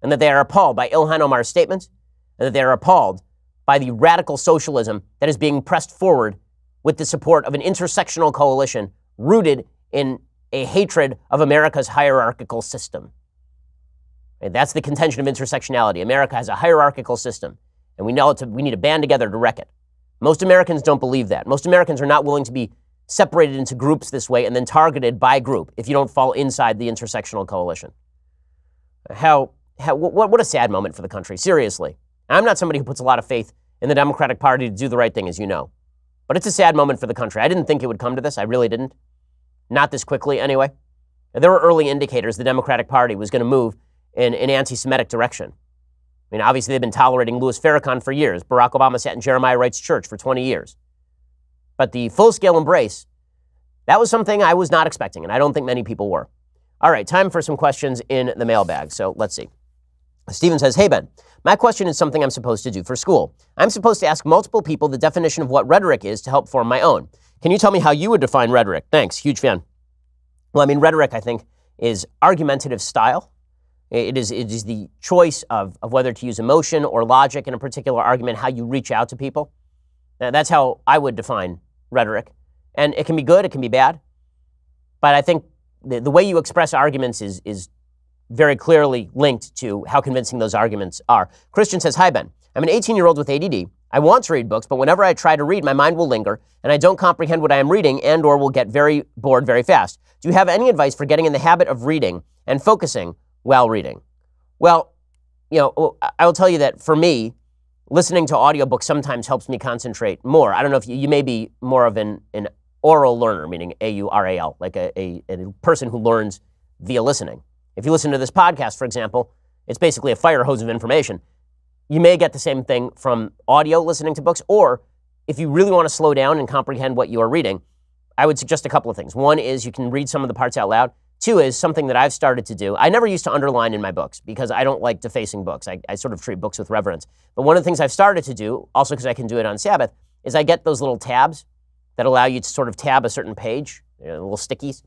A: And that they are appalled by Ilhan Omar's statements and that they are appalled by the radical socialism that is being pressed forward with the support of an intersectional coalition rooted in a hatred of America's hierarchical system. And that's the contention of intersectionality. America has a hierarchical system, and we know to, we need to band together to wreck it. Most Americans don't believe that. Most Americans are not willing to be separated into groups this way and then targeted by group if you don't fall inside the intersectional coalition. How, how what, what a sad moment for the country, seriously. I'm not somebody who puts a lot of faith in the Democratic Party to do the right thing, as you know. But it's a sad moment for the country. I didn't think it would come to this. I really didn't. Not this quickly, anyway. There were early indicators the Democratic Party was going to move in an anti Semitic direction. I mean, obviously, they've been tolerating Louis Farrakhan for years. Barack Obama sat in Jeremiah Wright's church for 20 years. But the full scale embrace, that was something I was not expecting, and I don't think many people were. All right, time for some questions in the mailbag. So let's see. Stephen says, Hey, Ben, my question is something I'm supposed to do for school. I'm supposed to ask multiple people the definition of what rhetoric is to help form my own. Can you tell me how you would define rhetoric? Thanks, huge fan. Well, I mean, rhetoric, I think, is argumentative style. It is, it is the choice of, of whether to use emotion or logic in a particular argument, how you reach out to people. Now, that's how I would define rhetoric. And it can be good, it can be bad. But I think the, the way you express arguments is, is very clearly linked to how convincing those arguments are. Christian says, Hi, Ben. I'm an 18 year old with ADD. I want to read books, but whenever I try to read, my mind will linger, and I don't comprehend what I am reading and or will get very bored very fast. Do you have any advice for getting in the habit of reading and focusing while reading? Well, you know, I will tell you that for me, listening to audiobooks sometimes helps me concentrate more. I don't know if you, you may be more of an, an oral learner, meaning A-U-R-A-L, like a, a, a person who learns via listening. If you listen to this podcast, for example, it's basically a fire hose of information. You may get the same thing from audio listening to books, or if you really want to slow down and comprehend what you are reading, I would suggest a couple of things. One is you can read some of the parts out loud. Two is something that I've started to do. I never used to underline in my books because I don't like defacing books. I, I sort of treat books with reverence. But one of the things I've started to do, also because I can do it on Sabbath, is I get those little tabs that allow you to sort of tab a certain page, you know, little stickies.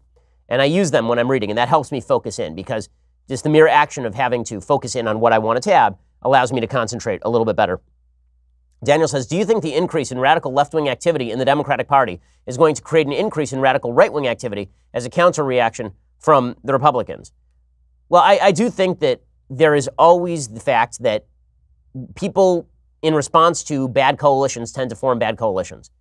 A: And I use them when I'm reading, and that helps me focus in because just the mere action of having to focus in on what I want to tab allows me to concentrate a little bit better. Daniel says, Do you think the increase in radical left wing activity in the Democratic Party is going to create an increase in radical right wing activity as a counter reaction from the Republicans? Well, I, I, do think that there is always the fact that people, in response to bad coalitions, tend to form bad coalitions.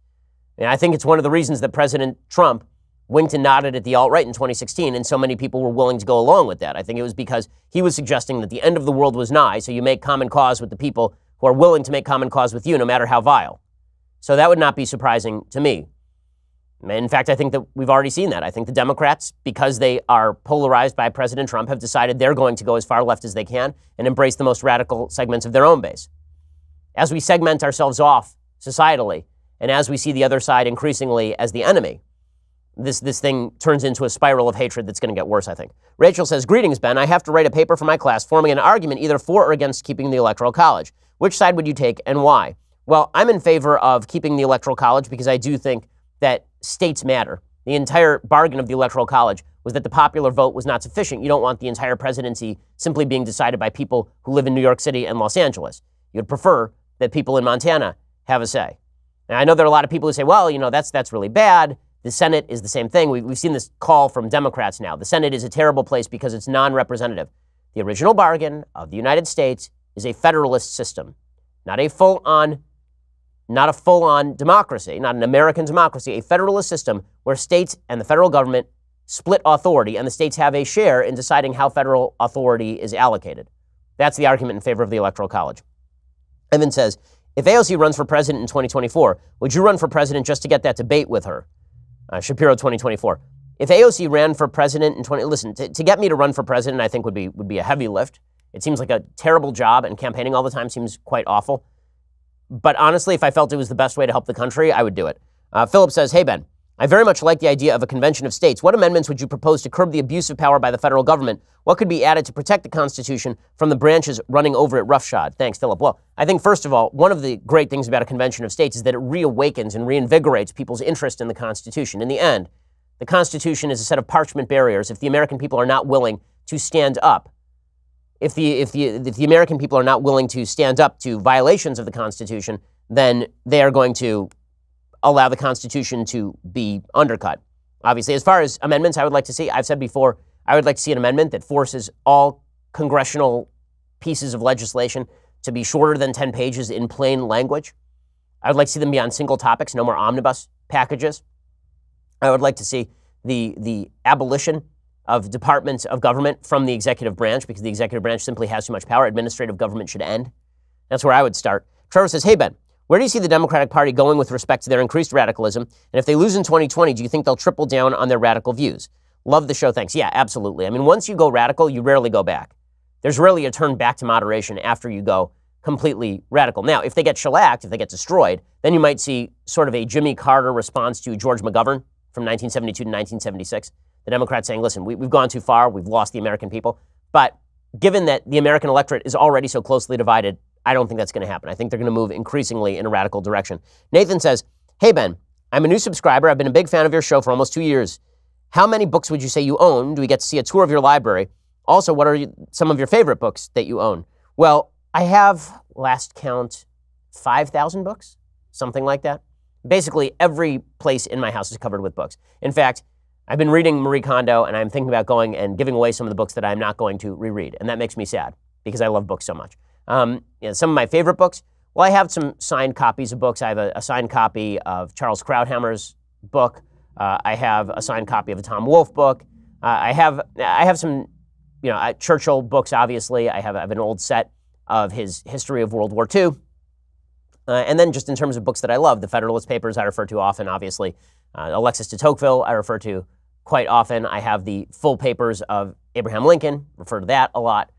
A: And I think it's one of the reasons that President Trump and nodded at the alt right in 2016, and so many people were willing to go along with that. I think it was because he was suggesting that the end of the world was nigh, so you make common cause with the people who are willing to make common cause with you, no matter how vile. So that would not be surprising to me. In fact, I think that we've already seen that. I think the Democrats, because they are polarized by President Trump, have decided they're going to go as far left as they can and embrace the most radical segments of their own base. As we segment ourselves off societally, and as we see the other side increasingly as the enemy, this, this thing turns into a spiral of hatred that's going to get worse, I think. Rachel says, Greetings, Ben. I have to write a paper for my class forming an argument either for or against keeping the Electoral College. Which side would you take and why? Well, I'm in favor of keeping the Electoral College because I do think that states matter. The entire bargain of the Electoral College was that the popular vote was not sufficient. You don't want the entire presidency simply being decided by people who live in New York City and Los Angeles. You'd prefer that people in Montana have a say. And I know there are a lot of people who say, well, you know, that's, that's really bad. The Senate is the same thing. We, we've seen this call from Democrats now. The Senate is a terrible place because it's non representative. The original bargain of the United States is a federalist system, not a full on not a full on democracy, not an American democracy, a federalist system where states and the federal government split authority and the states have a share in deciding how federal authority is allocated. That's the argument in favor of the Electoral College. Evan says, if AOC runs for president in 2024, would you run for president just to get that debate with her? Uh, Shapiro 2024. If AOC ran for president in 20, listen, to, to get me to run for president, I think would be would be a heavy lift. It seems like a terrible job, and campaigning all the time seems quite awful. But honestly, if I felt it was the best way to help the country, I would do it. Uh, Philip says, Hey, Ben, I very much like the idea of a convention of states. What amendments would you propose to curb the abuse of power by the federal government? What could be added to protect the Constitution from the branches running over it roughshod? Thanks, Philip. Well, I think, first of all, one of the great things about a convention of states is that it reawakens and reinvigorates people's interest in the Constitution. In the end, the Constitution is a set of parchment barriers if the American people are not willing to stand up if the, if, the, if the American people are not willing to stand up to violations of the Constitution, then they are going to allow the Constitution to be undercut. Obviously, as far as amendments, I would like to see, I've said before, I would like to see an amendment that forces all congressional pieces of legislation to be shorter than 10 pages in plain language. I would like to see them be on single topics, no more omnibus packages. I would like to see the, the abolition of departments of government from the executive branch because the executive branch simply has too much power. Administrative government should end. That's where I would start. Trevor says, Hey, Ben, where do you see the Democratic Party going with respect to their increased radicalism? And if they lose in 2020, do you think they'll triple down on their radical views? Love the show. Thanks. Yeah, absolutely. I mean, once you go radical, you rarely go back. There's rarely a turn back to moderation after you go completely radical. Now, if they get shellacked, if they get destroyed, then you might see sort of a Jimmy Carter response to George McGovern from 1972 to 1976 the Democrats saying, listen, we, have gone too far, we've lost the American people. But given that the American electorate is already so closely divided, I don't think that's going to happen. I think they're going to move increasingly in a radical direction. Nathan says, Hey, Ben, I'm a new subscriber. I've been a big fan of your show for almost two years. How many books would you say you own? Do we get to see a tour of your library? Also, what are you, some of your favorite books that you own? Well, I have, last count, 5,000 books, something like that. Basically, every place in my house is covered with books. In fact, I've been reading Marie Kondo, and I'm thinking about going and giving away some of the books that I'm not going to reread, and that makes me sad because I love books so much. Um, you know, some of my favorite books. Well, I have some signed copies of books. I have a, a signed copy of Charles Krauthammer's book. Uh, I have a signed copy of a Tom Wolfe book. Uh, I have I have some, you know, uh, Churchill books. Obviously, I have, I have an old set of his History of World War II. Uh, and then just in terms of books that I love, the Federalist Papers I refer to often, obviously. Uh, Alexis de Tocqueville I refer to quite often. I have the full papers of Abraham Lincoln, refer to that a lot.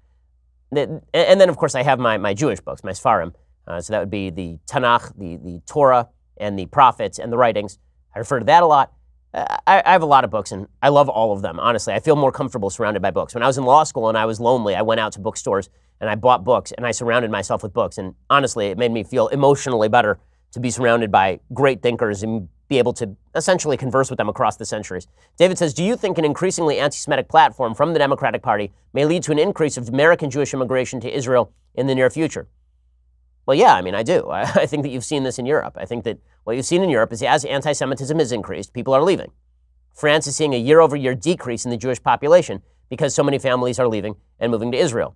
A: And then, of course, I have my, my Jewish books, my Sfarim. Uh, so that would be the Tanakh, the, the Torah, and the prophets and the writings. I refer to that a lot. Uh, I, I, have a lot of books, and I love all of them, honestly. I feel more comfortable surrounded by books. When I was in law school and I was lonely, I went out to bookstores and I bought books and I surrounded myself with books. And honestly, it made me feel emotionally better to be surrounded by great thinkers and be able to essentially converse with them across the centuries. David says, Do you think an increasingly anti Semitic platform from the Democratic Party may lead to an increase of American Jewish immigration to Israel in the near future? Well, yeah, I mean, I do. I, I think that you've seen this in Europe. I think that what you've seen in Europe is as anti Semitism has increased, people are leaving. France is seeing a year over year decrease in the Jewish population because so many families are leaving and moving to Israel.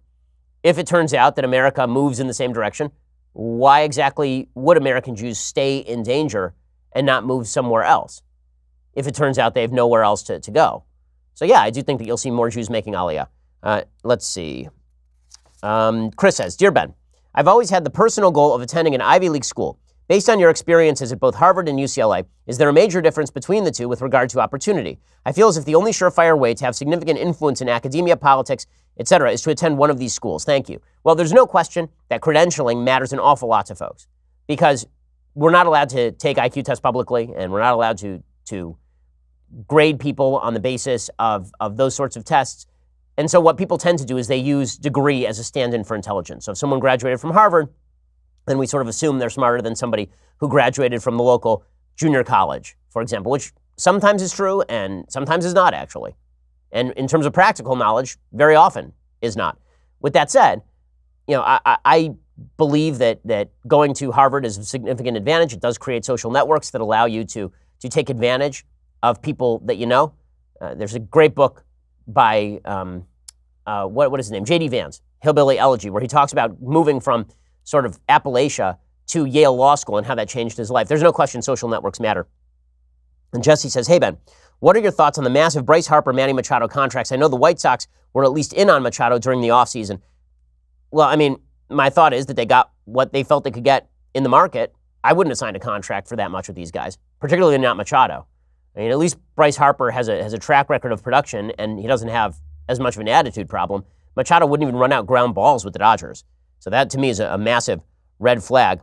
A: If it turns out that America moves in the same direction, why exactly would American Jews stay in danger and not move somewhere else if it turns out they have nowhere else to, to go. So, yeah, I do think that you'll see more Jews making Aliyah. Uh, let's see. Um, Chris says Dear Ben, I've always had the personal goal of attending an Ivy League school. Based on your experiences at both Harvard and UCLA, is there a major difference between the two with regard to opportunity? I feel as if the only surefire way to have significant influence in academia, politics, etc., is to attend one of these schools. Thank you. Well, there's no question that credentialing matters an awful lot to folks because we're not allowed to take IQ tests publicly, and we're not allowed to to grade people on the basis of, of those sorts of tests. And so what people tend to do is they use degree as a stand-in for intelligence. So if someone graduated from Harvard, then we sort of assume they're smarter than somebody who graduated from the local junior college, for example, which sometimes is true and sometimes is not actually. And in terms of practical knowledge, very often is not. With that said, you know, I, I believe that that going to Harvard is a significant advantage. It does create social networks that allow you to to take advantage of people that you know. Uh, there's a great book by um, uh, what what is his name? J.D. Vance, Hillbilly Elegy, where he talks about moving from sort of Appalachia to Yale Law School and how that changed his life. There's no question social networks matter. And Jesse says, Hey, Ben, what are your thoughts on the massive Bryce Harper Manny Machado contracts? I know the White Sox were at least in on Machado during the offseason. Well, I mean, my thought is that they got what they felt they could get in the market. I wouldn't have signed a contract for that much with these guys, particularly not Machado. I mean, at least Bryce Harper has a, has a track record of production, and he doesn't have as much of an attitude problem. Machado wouldn't even run out ground balls with the Dodgers. So that to me is a, a massive red flag.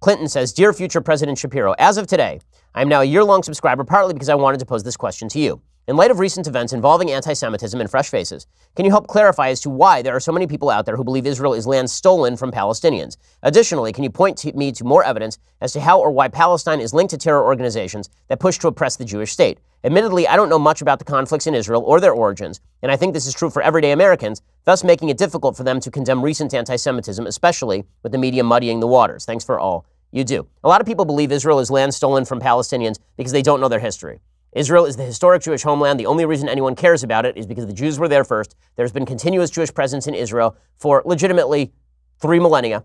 A: Clinton says, Dear future President Shapiro, as of today, I am now a year long subscriber partly because I wanted to pose this question to you. In light of recent events involving anti Semitism and fresh faces, can you help clarify as to why there are so many people out there who believe Israel is land stolen from Palestinians? Additionally, can you point to me to more evidence as to how or why Palestine is linked to terror organizations that push to oppress the Jewish state? Admittedly, I don't know much about the conflicts in Israel or their origins, and I think this is true for everyday Americans, thus making it difficult for them to condemn recent anti Semitism, especially with the media muddying the waters. Thanks for all you do. A lot of people believe Israel is land stolen from Palestinians because they don't know their history. Israel is the historic Jewish homeland. The only reason anyone cares about it is because the Jews were there first. There's been continuous Jewish presence in Israel for legitimately three millennia.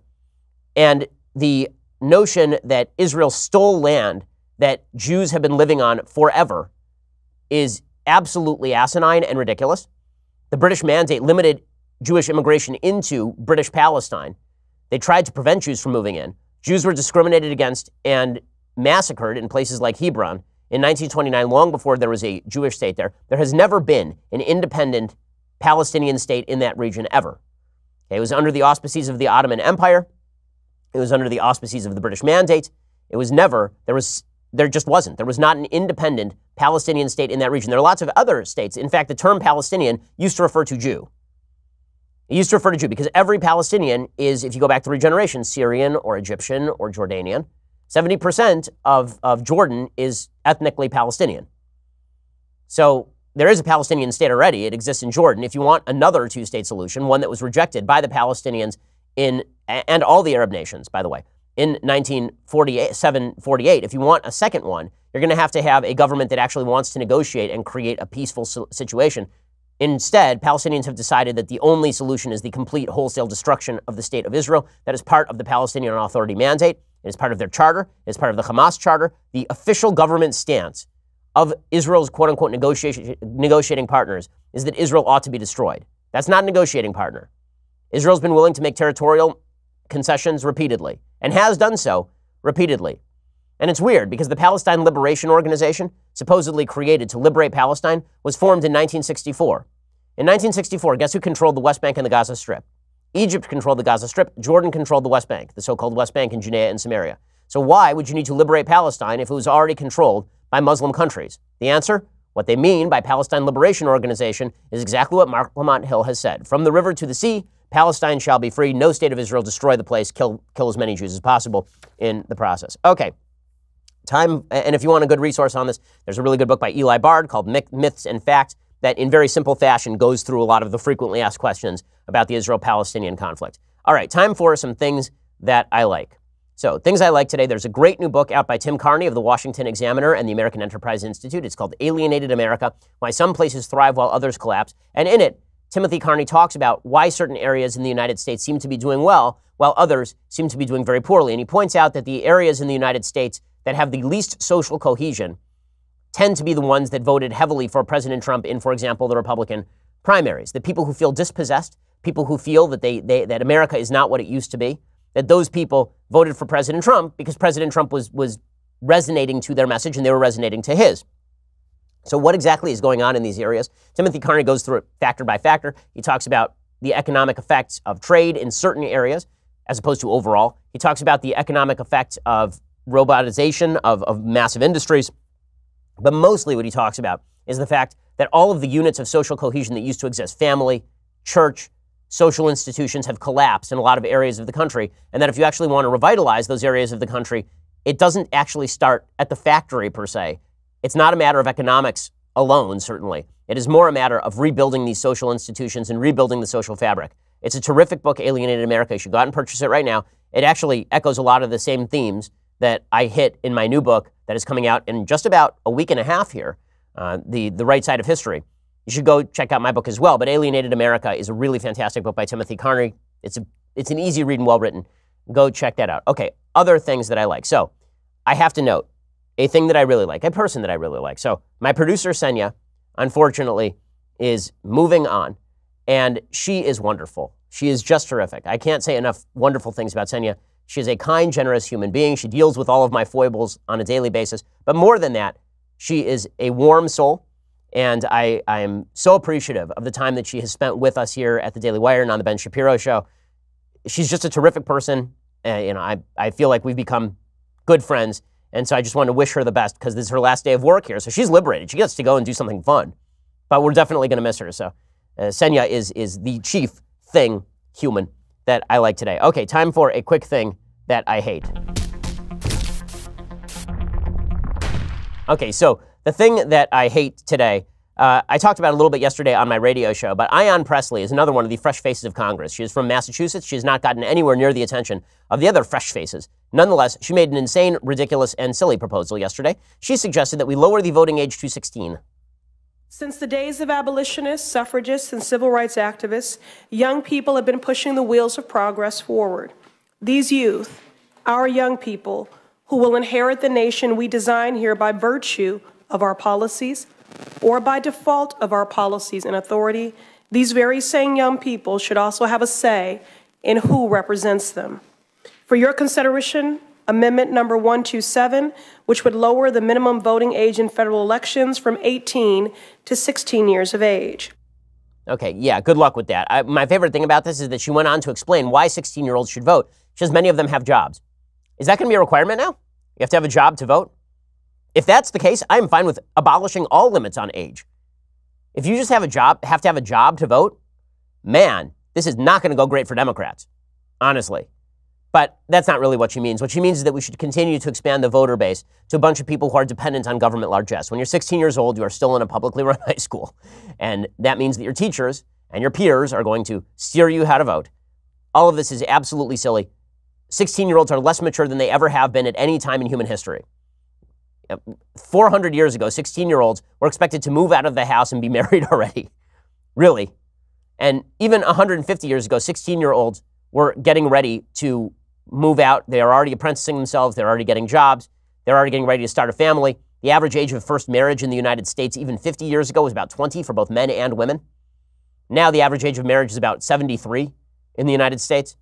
A: And the notion that Israel stole land that Jews have been living on forever is absolutely asinine and ridiculous. The British mandate limited Jewish immigration into British Palestine. They tried to prevent Jews from moving in. Jews were discriminated against and massacred in places like Hebron in 1929, long before there was a Jewish state there. There has never been an independent Palestinian state in that region ever. It was under the auspices of the Ottoman Empire. It was under the auspices of the British Mandate. It was never, there was, there just wasn't. There was not an independent Palestinian state in that region. There are lots of other states. In fact, the term Palestinian used to refer to Jew. It used to refer to Jew because every Palestinian is, if you go back three generations, Syrian or Egyptian or Jordanian. 70% of, of Jordan is ethnically Palestinian. So there is a Palestinian state already. It exists in Jordan. If you want another two state solution, one that was rejected by the Palestinians in, and all the Arab nations, by the way, in 1947 48, if you want a second one, you're going to have to have a government that actually wants to negotiate and create a peaceful situation. Instead, Palestinians have decided that the only solution is the complete wholesale destruction of the state of Israel. That is part of the Palestinian Authority mandate. It is part of their charter. It is part of the Hamas charter. The official government stance of Israel's quote unquote negotiating partners is that Israel ought to be destroyed. That's not a negotiating partner. Israel's been willing to make territorial concessions repeatedly and has done so repeatedly. And it's weird because the Palestine Liberation Organization, supposedly created to liberate Palestine, was formed in 1964. In 1964, guess who controlled the West Bank and the Gaza Strip? Egypt controlled the Gaza Strip, Jordan controlled the West Bank, the so called West Bank in Judea and Samaria. So why would you need to liberate Palestine if it was already controlled by Muslim countries? The answer? What they mean by Palestine Liberation Organization is exactly what Marc Lamont Hill has said. From the river to the sea, Palestine shall be free. No state of Israel destroy the place, kill, kill as many Jews as possible in the process. Okay. Time, and if you want a good resource on this, there's a really good book by Eli Bard called Myths and Facts that, in very simple fashion, goes through a lot of the frequently asked questions about the Israel Palestinian conflict. All right, time for some things that I like. So, things I like today there's a great new book out by Tim Carney of the Washington Examiner and the American Enterprise Institute. It's called Alienated America Why Some Places Thrive While Others Collapse. And in it, Timothy Carney talks about why certain areas in the United States seem to be doing well while others seem to be doing very poorly. And he points out that the areas in the United States that have the least social cohesion tend to be the ones that voted heavily for President Trump in, for example, the Republican primaries. The people who feel dispossessed, people who feel that, they, they, that America is not what it used to be, that those people voted for President Trump because President Trump was, was resonating to their message and they were resonating to his. So, what exactly is going on in these areas? Timothy Carney goes through it factor by factor. He talks about the economic effects of trade in certain areas as opposed to overall. He talks about the economic effects of robotization of, of massive industries. But mostly what he talks about is the fact that all of the units of social cohesion that used to exist family, church, social institutions have collapsed in a lot of areas of the country. And that if you actually want to revitalize those areas of the country, it doesn't actually start at the factory per se. It's not a matter of economics alone, certainly. It is more a matter of rebuilding these social institutions and rebuilding the social fabric. It's a terrific book, Alienated America. You should go out and purchase it right now. It actually echoes a lot of the same themes that I hit in my new book that is coming out in just about a week and a half here, uh, the, the Right Side of History. You should go check out my book as well. But Alienated America is a really fantastic book by Timothy Carney. It's, a, it's an easy read and well written. Go check that out. Okay, other things that I like. So I have to note a thing that I really like, a person that I really like. So my producer, Senya, unfortunately, is moving on. And she is wonderful. She is just terrific. I can't say enough wonderful things about Senya. She is a kind, generous human being. She deals with all of my foibles on a daily basis. But more than that, she is a warm soul. And I, I am so appreciative of the time that she has spent with us here at the Daily Wire and on the Ben Shapiro Show. She's just a terrific person. Uh, you know, I, I feel like we've become good friends. And so I just want to wish her the best because this is her last day of work here. So she's liberated. She gets to go and do something fun. But we're definitely going to miss her. So uh, Senya is, is the chief thing human that I like today. Okay, time for a quick thing that I hate. Okay, so the thing that I hate today, uh, I talked about a little bit yesterday on my radio show, but Ayanna Presley is another one of the fresh faces of Congress. She is from Massachusetts. She has not gotten anywhere near the attention of the other fresh faces. Nonetheless, she made an insane, ridiculous, and silly proposal yesterday. She suggested that we lower the voting age to 16.
I: Since the days of abolitionists, suffragists, and civil rights activists, young people have been pushing the wheels of progress forward. These youth, our young people, who will inherit the nation we design here by virtue of our policies or by default of our policies and authority, these very same young people should also have a say in who represents them. For your consideration, Amendment number 127, which would lower the minimum voting age in federal elections from 18 to 16 years of age.
A: Okay, yeah, good luck with that. I, my favorite thing about this is that she went on to explain why 16 year olds should vote. She says many of them have jobs. Is that going to be a requirement now? You have to have a job to vote? If that's the case, I'm fine with abolishing all limits on age. If you just have a job, have to have a job to vote, man, this is not going to go great for Democrats, honestly. But that's not really what she means. What she means is that we should continue to expand the voter base to a bunch of people who are dependent on government largesse. When you're 16 years old, you are still in a publicly run high school. And that means that your teachers and your peers are going to steer you how to vote. All of this is absolutely silly. 16 year olds are less mature than they ever have been at any time in human history. 400 years ago, 16 year olds were expected to move out of the house and be married already. Really. And even 150 years ago, 16 year olds were getting ready to move out. They are already apprenticing themselves, they're already getting jobs, they're already getting ready to start a family. The average age of first marriage in the United States, even 50 years ago, was about 20 for both men and women. Now, the average age of marriage is about 73 in the United States.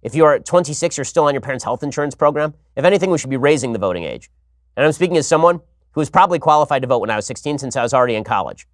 A: If you are 26, you're still on your parents' health insurance program. If anything, we should be raising the voting age. And I'm speaking as someone who was probably qualified to vote when I was 16 since I was already in college.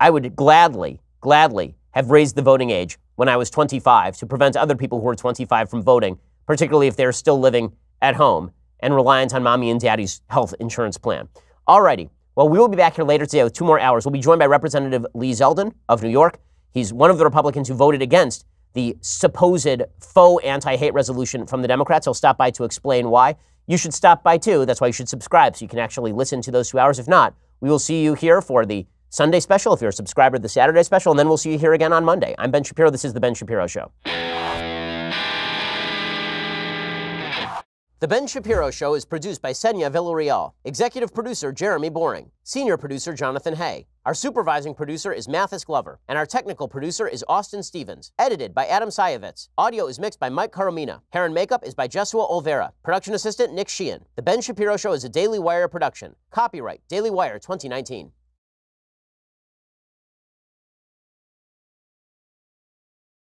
A: I would gladly, gladly have raised the voting age when I was 25 to prevent other people who were 25 from voting, particularly if they're still living at home and reliant on mommy and daddy's health insurance plan. Alrighty. Well, we will be back here later today with two more hours. We'll be joined by Representative Lee Zeldin of New York. He's one of the Republicans who voted against the supposed faux anti hate resolution from the Democrats. He'll stop by to explain why. You should stop by too. That's why you should subscribe so you can actually listen to those two hours. If not, we will see you here for the Sunday special if you're a subscriber, to the Saturday special, and then we'll see you here again on Monday. I'm Ben Shapiro. This is The Ben Shapiro Show. The Ben Shapiro Show is produced by Senya Villarreal, executive producer Jeremy Boring, senior producer Jonathan Hay. Our supervising producer is Mathis Glover, and our technical producer is Austin Stevens. Edited by Adam Sajevic. Audio is mixed by Mike Coromina. Hair and makeup is by Jesua Olvera. Production assistant Nick Sheehan. The Ben Shapiro Show is a Daily Wire production. Copyright Daily Wire 2019.